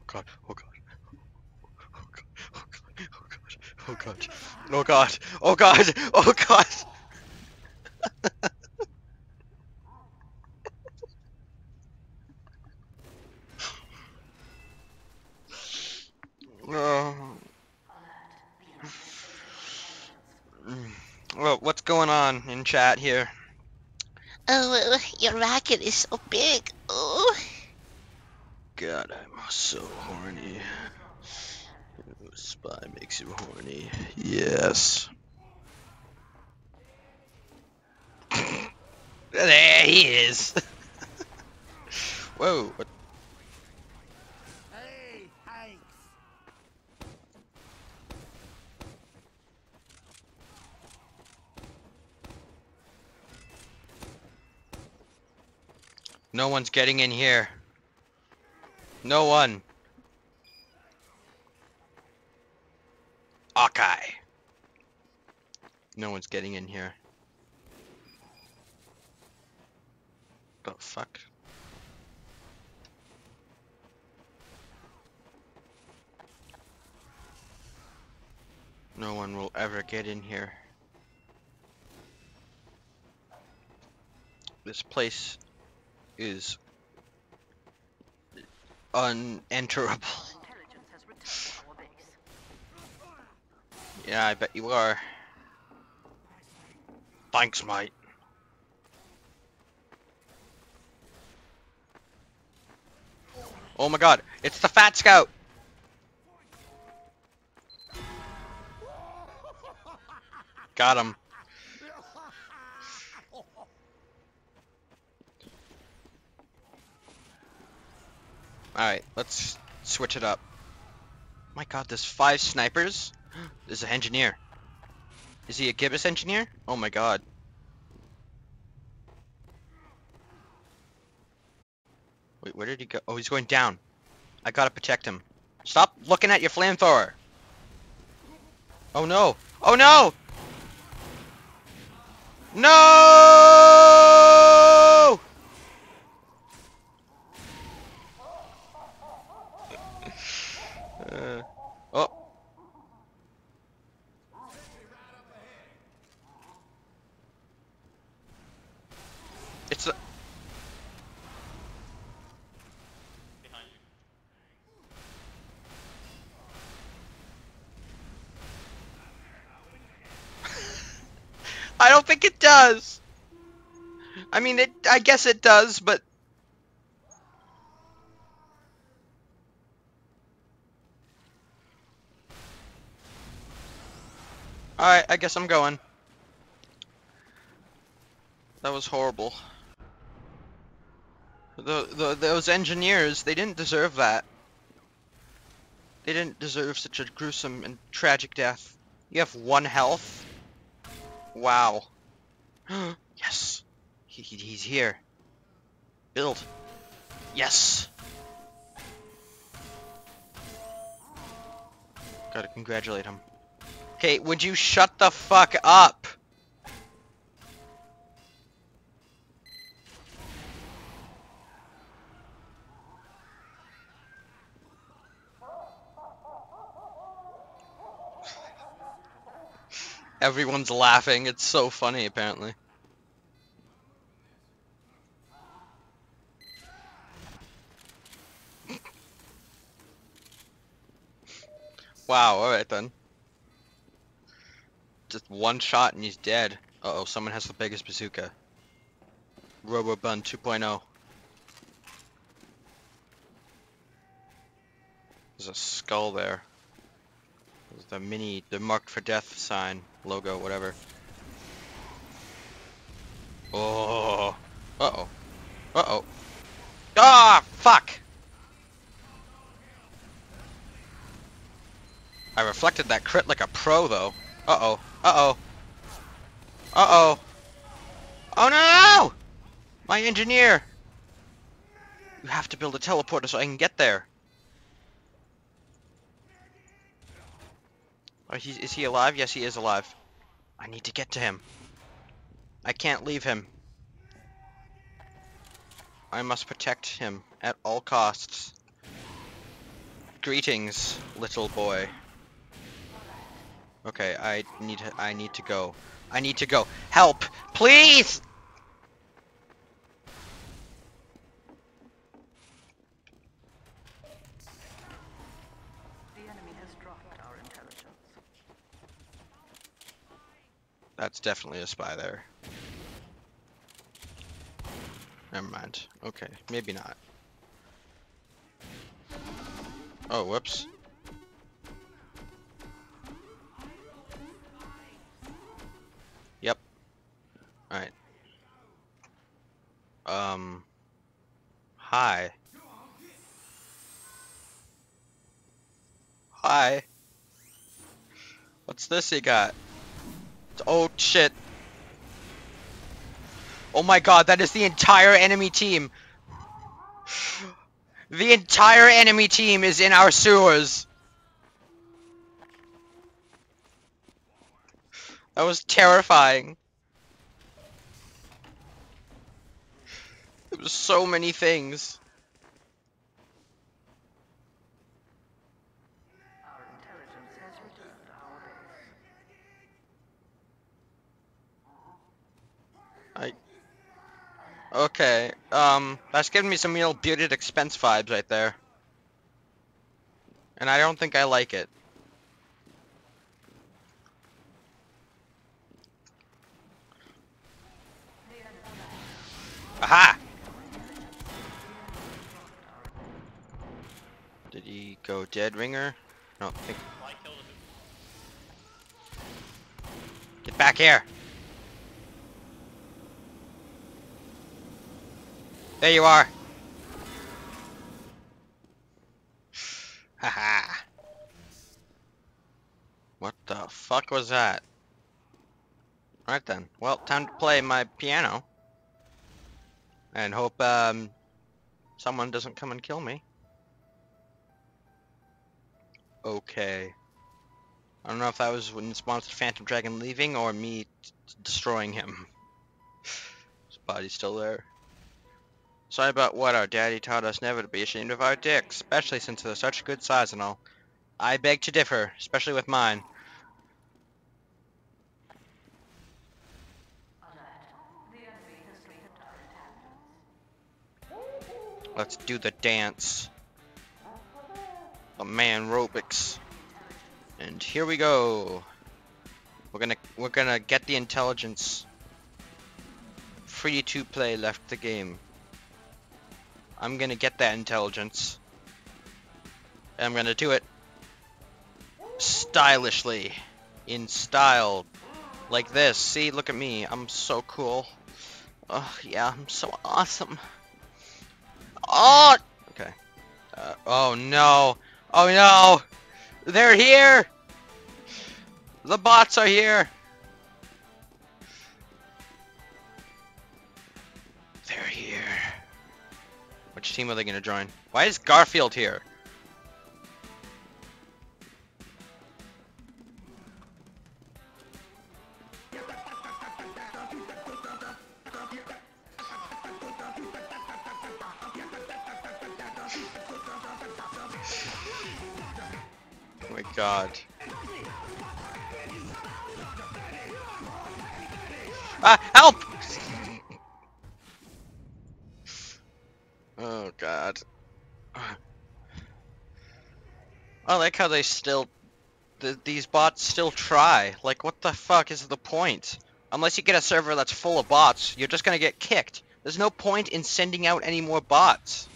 God, oh God. Oh God, oh God, oh God, oh God, oh God, oh God, oh God. Oh. Well, what's going on in chat here?
Oh, your racket is so big. Oh.
God, I'm so horny. Spy makes you horny. Yes. there he is. Whoa. What?
Hey, Hanks!
No one's getting in here. No one. Hawkeye. No one's getting in here. The fuck? No one will ever get in here. This place is unenterable. Yeah, I bet you are. Thanks, mate. Oh my god, it's the Fat Scout! Got him. Alright, let's switch it up. My god, there's five snipers? There's an engineer. Is he a Gibus engineer? Oh my god. Wait, where did he go? Oh, he's going down. I gotta protect him. Stop looking at your flamethrower! Oh no! Oh no! No! Uh, oh. It's a... I don't think it does. I mean, it. I guess it does, but Alright, I guess I'm going. That was horrible. The, the, those engineers, they didn't deserve that. They didn't deserve such a gruesome and tragic death. You have one health? Wow. yes! He, he, he's here. Build. Yes! Gotta congratulate him. Okay, would you shut the fuck up? Everyone's laughing. It's so funny, apparently. wow, alright then. Just one shot and he's dead. Uh oh someone has the biggest bazooka. Robobun 2.0. There's a skull there. The mini, the marked for death sign, logo, whatever. Oh. Uh-oh. Uh-oh. Ah, fuck! I reflected that crit like a pro, though. Uh-oh. Uh-oh. Uh-oh. Oh, no! My engineer! You have to build a teleporter so I can get there. Oh, he, is he alive? Yes, he is alive. I need to get to him. I can't leave him. I must protect him at all costs. Greetings, little boy. Okay, I need to, I need to go. I need to go. Help! Please! That's definitely a spy there. Never mind. Okay, maybe not. Oh, whoops. Yep. Alright. Um. Hi. Hi. What's this you got? Oh shit. Oh my god, that is the entire enemy team. The entire enemy team is in our sewers. That was terrifying. There was so many things. I... Okay, um, that's giving me some real bearded expense vibes right there. And I don't think I like it. Aha! Did he go dead ringer? No, I think. Get back here! There you are! Haha! what the fuck was that? Alright then. Well, time to play my piano. And hope, um, someone doesn't come and kill me. Okay. I don't know if that was in response to Phantom Dragon leaving or me destroying him. His body's still there. Sorry about what our daddy taught us never to be ashamed of our dicks, especially since they're such good size and all. I beg to differ, especially with mine. Let's do the dance. The man aerobics. And here we go. We're gonna we're gonna get the intelligence. Free to play left the game. I'm gonna get that intelligence. And I'm gonna do it stylishly. In style. Like this. See, look at me. I'm so cool. Oh, yeah, I'm so awesome. Oh! Okay. Uh, oh no. Oh no! They're here! The bots are here! Which team are they gonna join? Why is Garfield here? Oh my god. Ah, help! Oh god. I like how they still, th these bots still try. Like, what the fuck is the point? Unless you get a server that's full of bots, you're just gonna get kicked. There's no point in sending out any more bots.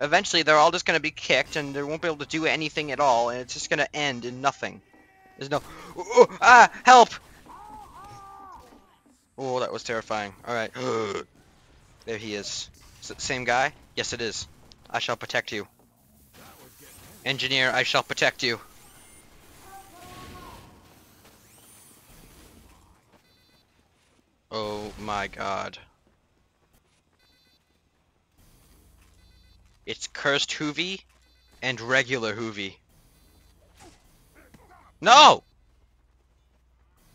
Eventually, they're all just gonna be kicked, and they won't be able to do anything at all, and it's just gonna end in nothing. There's no... Ooh, ah! Help! Oh, that was terrifying. Alright. there he is. Same guy? Yes, it is. I shall protect you. Engineer, I shall protect you. Oh my god. It's cursed Hoovy and regular Hoovy. No!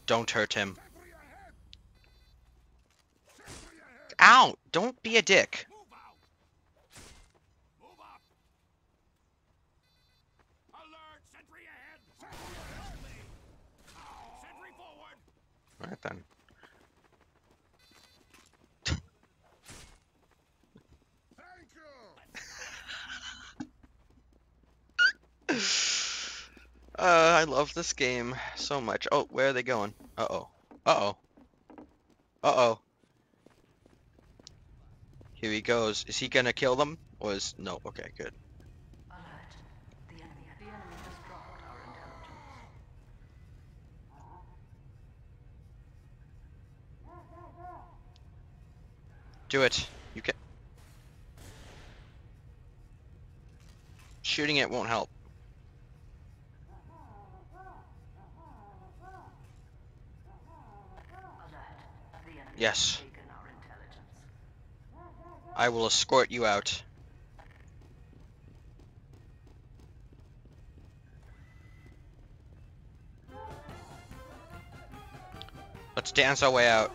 Don't hurt him. Ow! Don't be a dick.
Move out! Move up! Alert! Sentry ahead! Sentry ahead! Sentry forward!
Alright then. Uh, I love this game so much. Oh, where are they going? Uh-oh. Uh-oh. Uh-oh. Here he goes. Is he gonna kill them? Or is... No. Okay, good. Do it. You can... Shooting it won't help. Yes. I will escort you out. Let's dance our way out.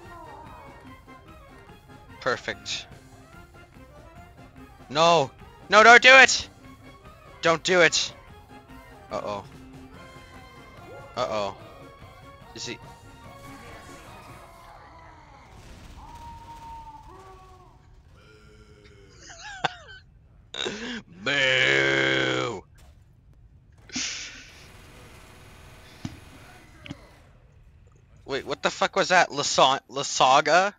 Perfect. No! No, don't do it! Don't do it! Uh-oh. Uh-oh. Is he... Boo! Wait, what the fuck was that? Lasaga?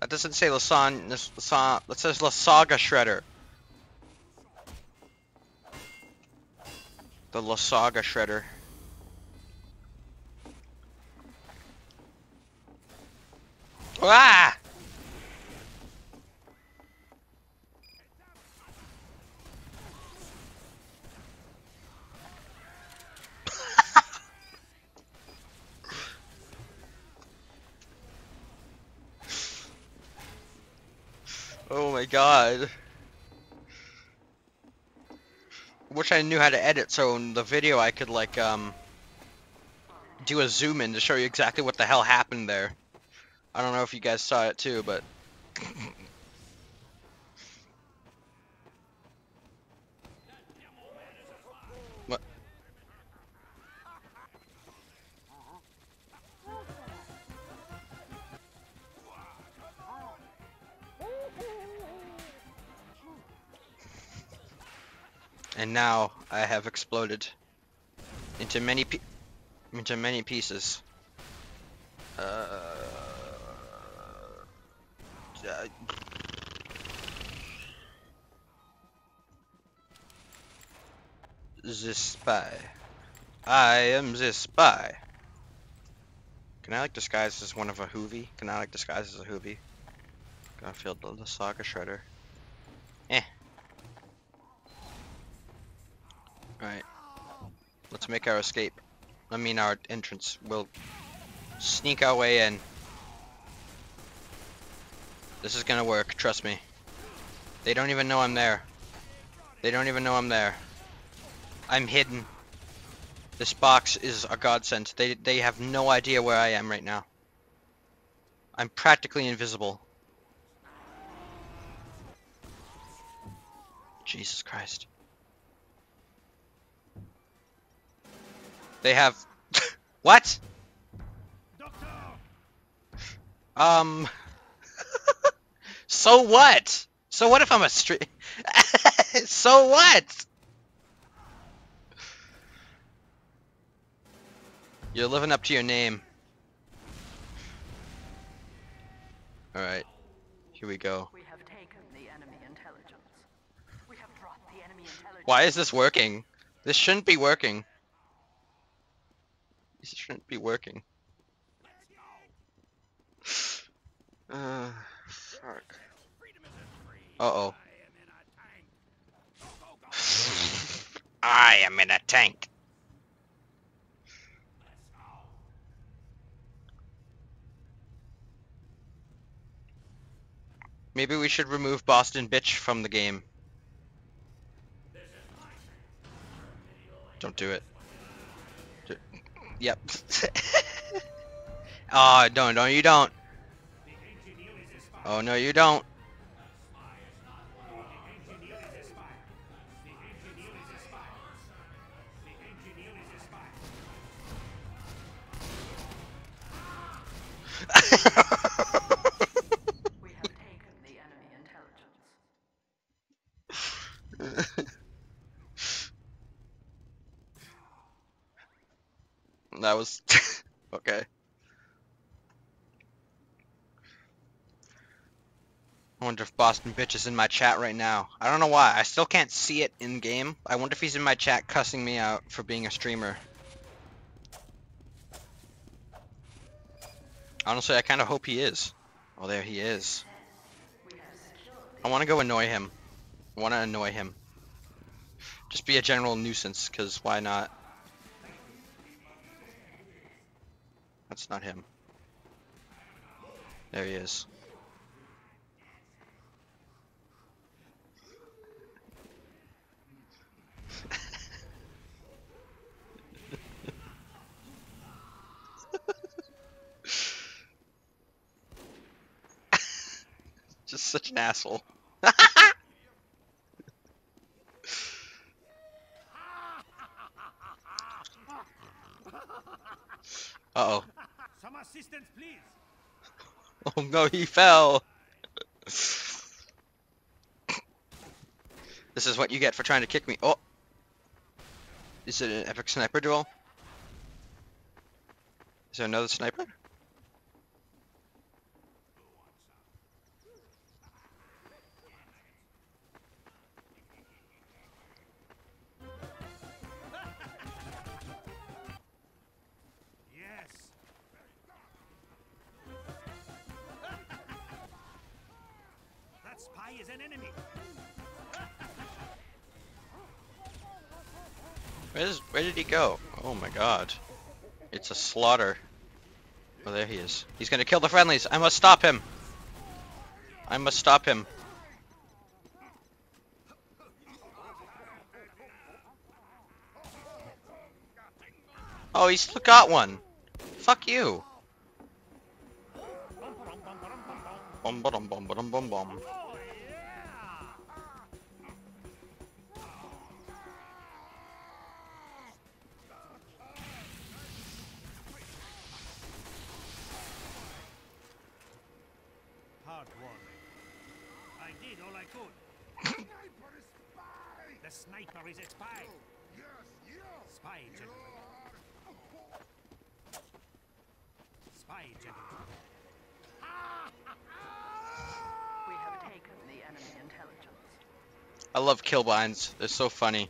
That doesn't say Lasan Lasan that says Lasaga Shredder. The Lasaga Shredder. Ah! Oh my god. Wish I knew how to edit so in the video I could like um do a zoom in to show you exactly what the hell happened there. I don't know if you guys saw it too, but And now I have exploded into many into many pieces. Uh, uh, spy. I am the spy. Can I like disguise as one of a Hoovy? Can I like disguise as a Hoovy? Garfield the Saga Shredder. Eh. Make our escape. I mean our entrance. We'll sneak our way in. This is gonna work, trust me. They don't even know I'm there. They don't even know I'm there. I'm hidden. This box is a godsend. They they have no idea where I am right now. I'm practically invisible. Jesus Christ. They have what?
Doctor!
Um So what? So what if I'm a street So what? You're living up to your name. Alright. Here we go.
We have taken the enemy intelligence. We have dropped the enemy intelligence.
Why is this working? This shouldn't be working. This shouldn't be working. Uh, fuck. Uh-oh. I am in a tank. Maybe we should remove Boston Bitch from the game. Don't do it. Yep. Ah, don't, no, you don't. Oh, no, you don't.
We have taken the enemy intelligence.
That was okay. I wonder if Boston Bitch is in my chat right now. I don't know why. I still can't see it in game. I wonder if he's in my chat cussing me out for being a streamer. Honestly, I kind of hope he is. Oh, there he is. I want to go annoy him. I want to annoy him. Just be a general nuisance, because why not? That's not him. There he is. Just such an asshole. Uh-oh.
Some assistance, please!
Oh no, he fell. this is what you get for trying to kick me. Oh. Is it an epic sniper duel? Is there another sniper? Where's, where did he go? Oh my god. It's a slaughter. Oh, there he is. He's gonna kill the friendlies. I must stop him. I must stop him. Oh, he's still got one. Fuck you. Bum bum ba dum bum bum.
Heartwarming. I did all I could. the sniper is a oh, spy! Spy, gentlemen. Spy, gentlemen.
We have taken the enemy intelligence.
I love killbinds. They're so funny.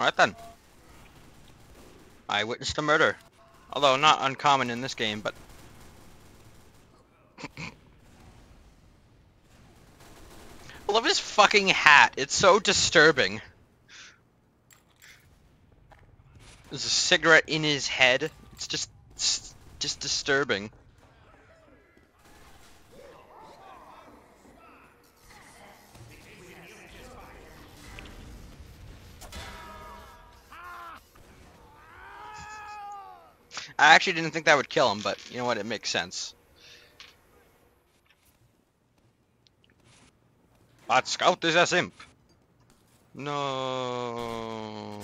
Alright then. I witnessed a murder. Although not uncommon in this game, but... I love his fucking hat. It's so disturbing. There's a cigarette in his head. It's just, it's just disturbing. I actually didn't think that would kill him, but you know what? It makes sense. That scout is a simp. No.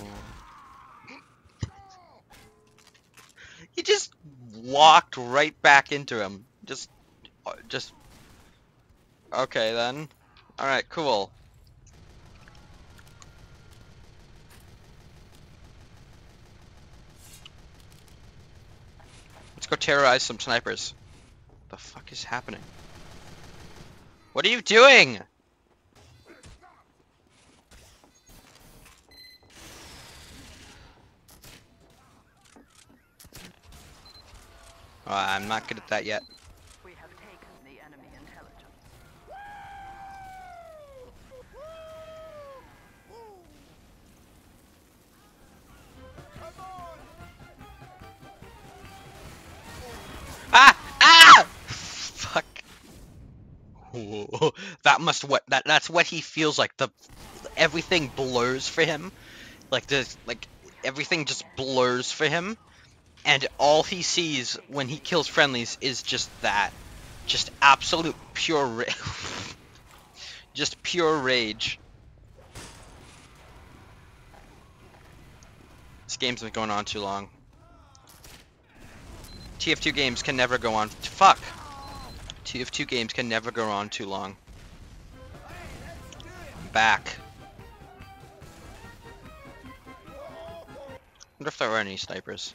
he just walked right back into him. Just, uh, just. Okay then. All right, cool. Go terrorize some snipers. What the fuck is happening? What are you doing? Oh, I'm not good at that yet. That must what that that's what he feels like. The everything blurs for him. Like this, like everything just blurs for him. And all he sees when he kills friendlies is just that. Just absolute pure ra- just pure rage. This game's been going on too long. TF2 games can never go on. Fuck. TF2 games can never go on too long. I'm back. wonder if there are any snipers.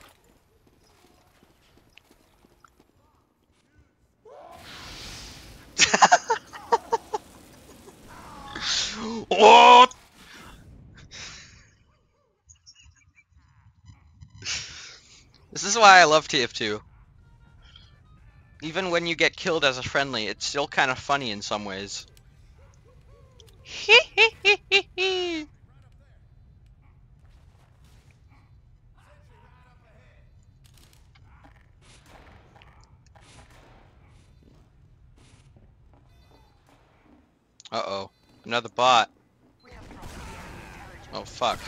what? This is why I love TF2. Even when you get killed as a friendly, it's still kind of funny in some ways. Uh-oh. Another bot. Oh, fuck.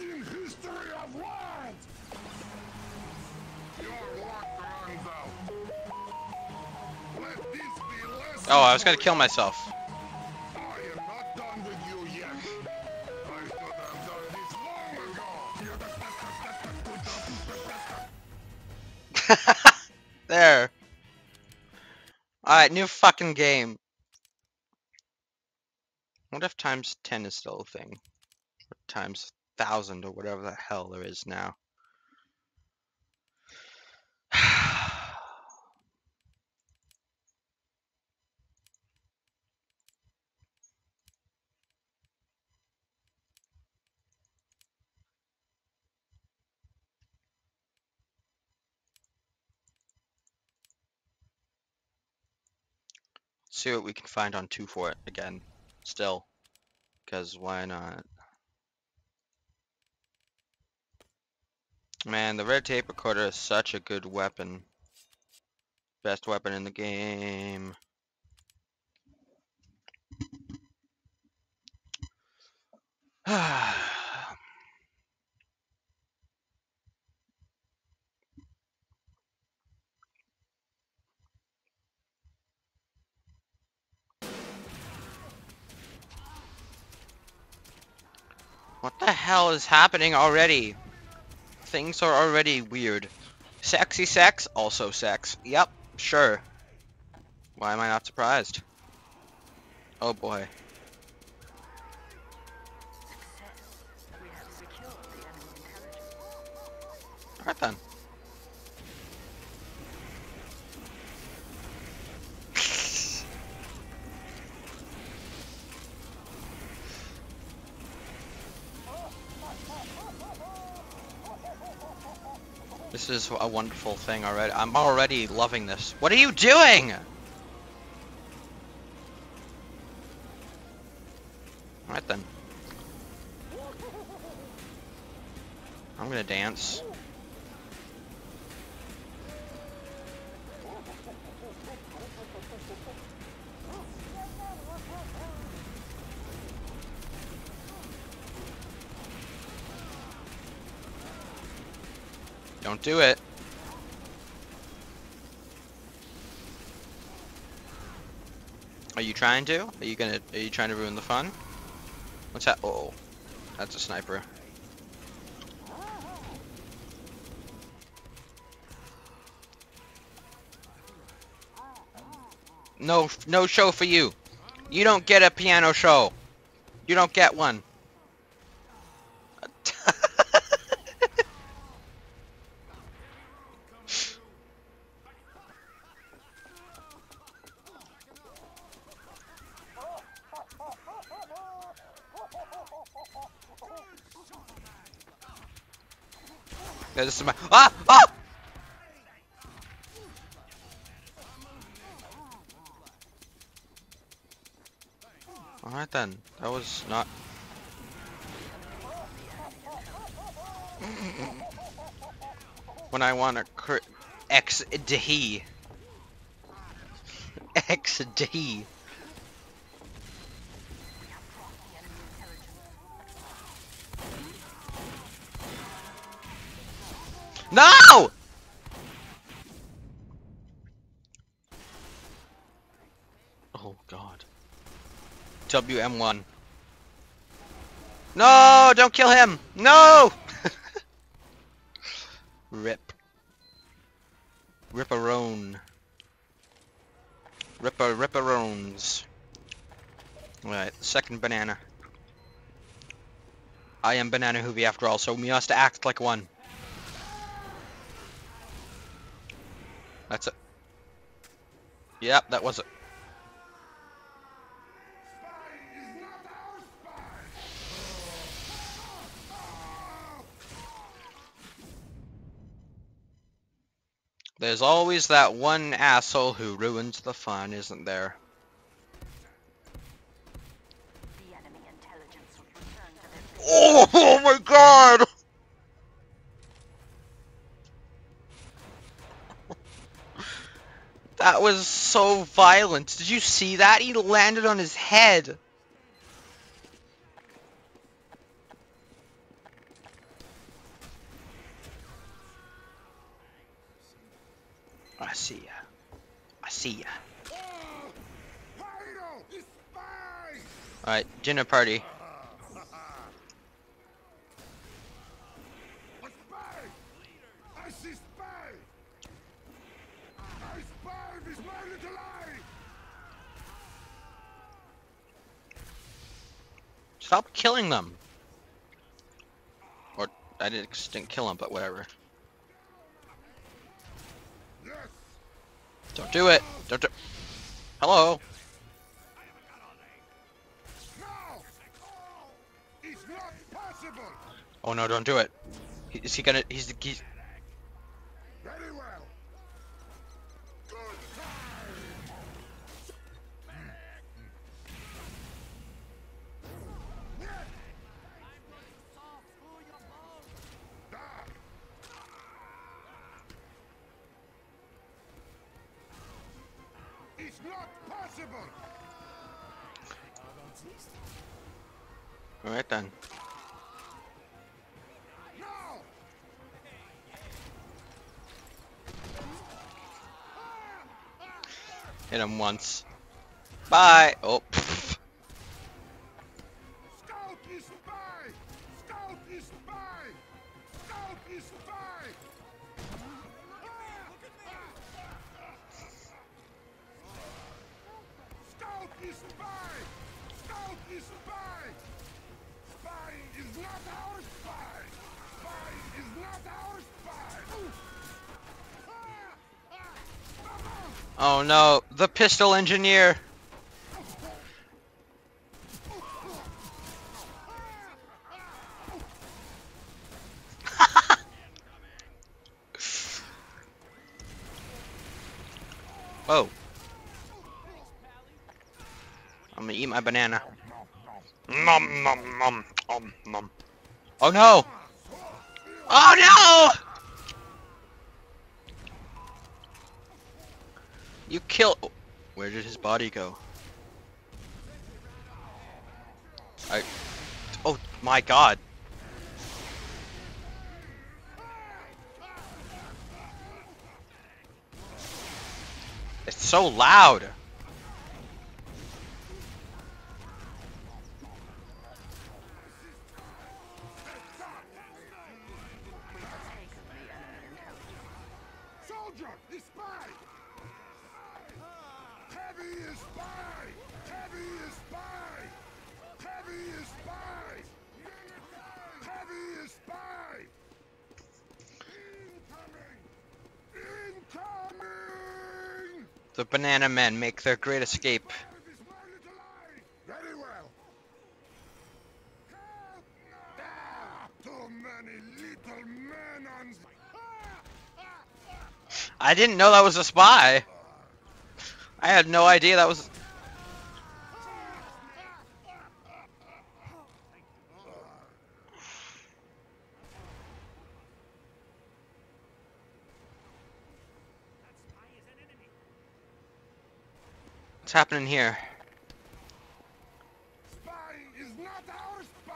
In history of worlds! You're locked on, though. Let this be less
Oh, I was gonna kill myself.
I am not done with you yet. I should have done this long ago. You're the best, best, best, best, best.
there. Alright, new fucking game. What if times 10 is still a thing? Or times 1000 or whatever the hell there is now. see what we can find on 2Fort again. Still. Because why not? Man, the red tape recorder is such a good weapon. Best weapon in the game. What the hell is happening already? Things are already weird. Sexy sex, also sex. Yep, sure. Why am I not surprised? Oh boy. Alright then. This is a wonderful thing already. I'm already loving this. What are you doing? Alright then. I'm gonna dance. Don't do it. Are you trying to? Are you gonna? Are you trying to ruin the fun? What's that? Oh, that's a sniper. No, no show for you. You don't get a piano show. You don't get one. Ah ah. All right then, that was not. when I want to crit X D X D. No! Oh god. WM1. No! Don't kill him! No! Rip. Ripperone. Ripper Ripperones. Alright, second banana. I am BananaHoovy after all, so we must act like one. That's it. Yep, that was it. There's always that one asshole who ruins the fun, isn't there?
The
Oh, oh my god! That was so violent. Did you see that? He landed on his head. I see ya. I see ya. Alright, dinner party. Stop killing them. Or I didn't, didn't kill him, but whatever. Don't do it. Don't do. Hello. Oh no! Don't do it. Is He- gonna? He's he's.
Very well. Good time! It's not possible!
All right then. Hit him once. Bye. Oh.
Spy! Is not our spy! Spy is not our spy!
Oh no, the pistol engineer! Whoa. I'm gonna eat my banana. Nom nom nom om nom. Oh no! Oh no! You kill. Where did his body go? I. Oh my god. It's so loud. Too make their great escape. I didn't know that was a spy. I had no idea that was. What's happening here?
Spy is not our spy! Spy is not our spy!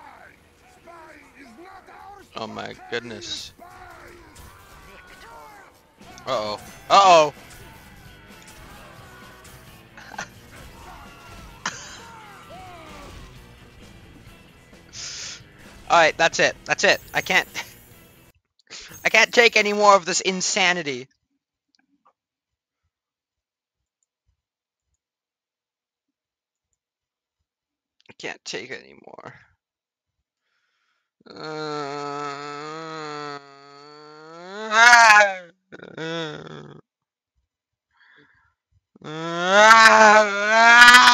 Oh my goodness.
Spy!
Uh oh. Uh oh. Alright, that's it. That's it. I can't. I can't take any more of this insanity. take anymore. Uh, uh,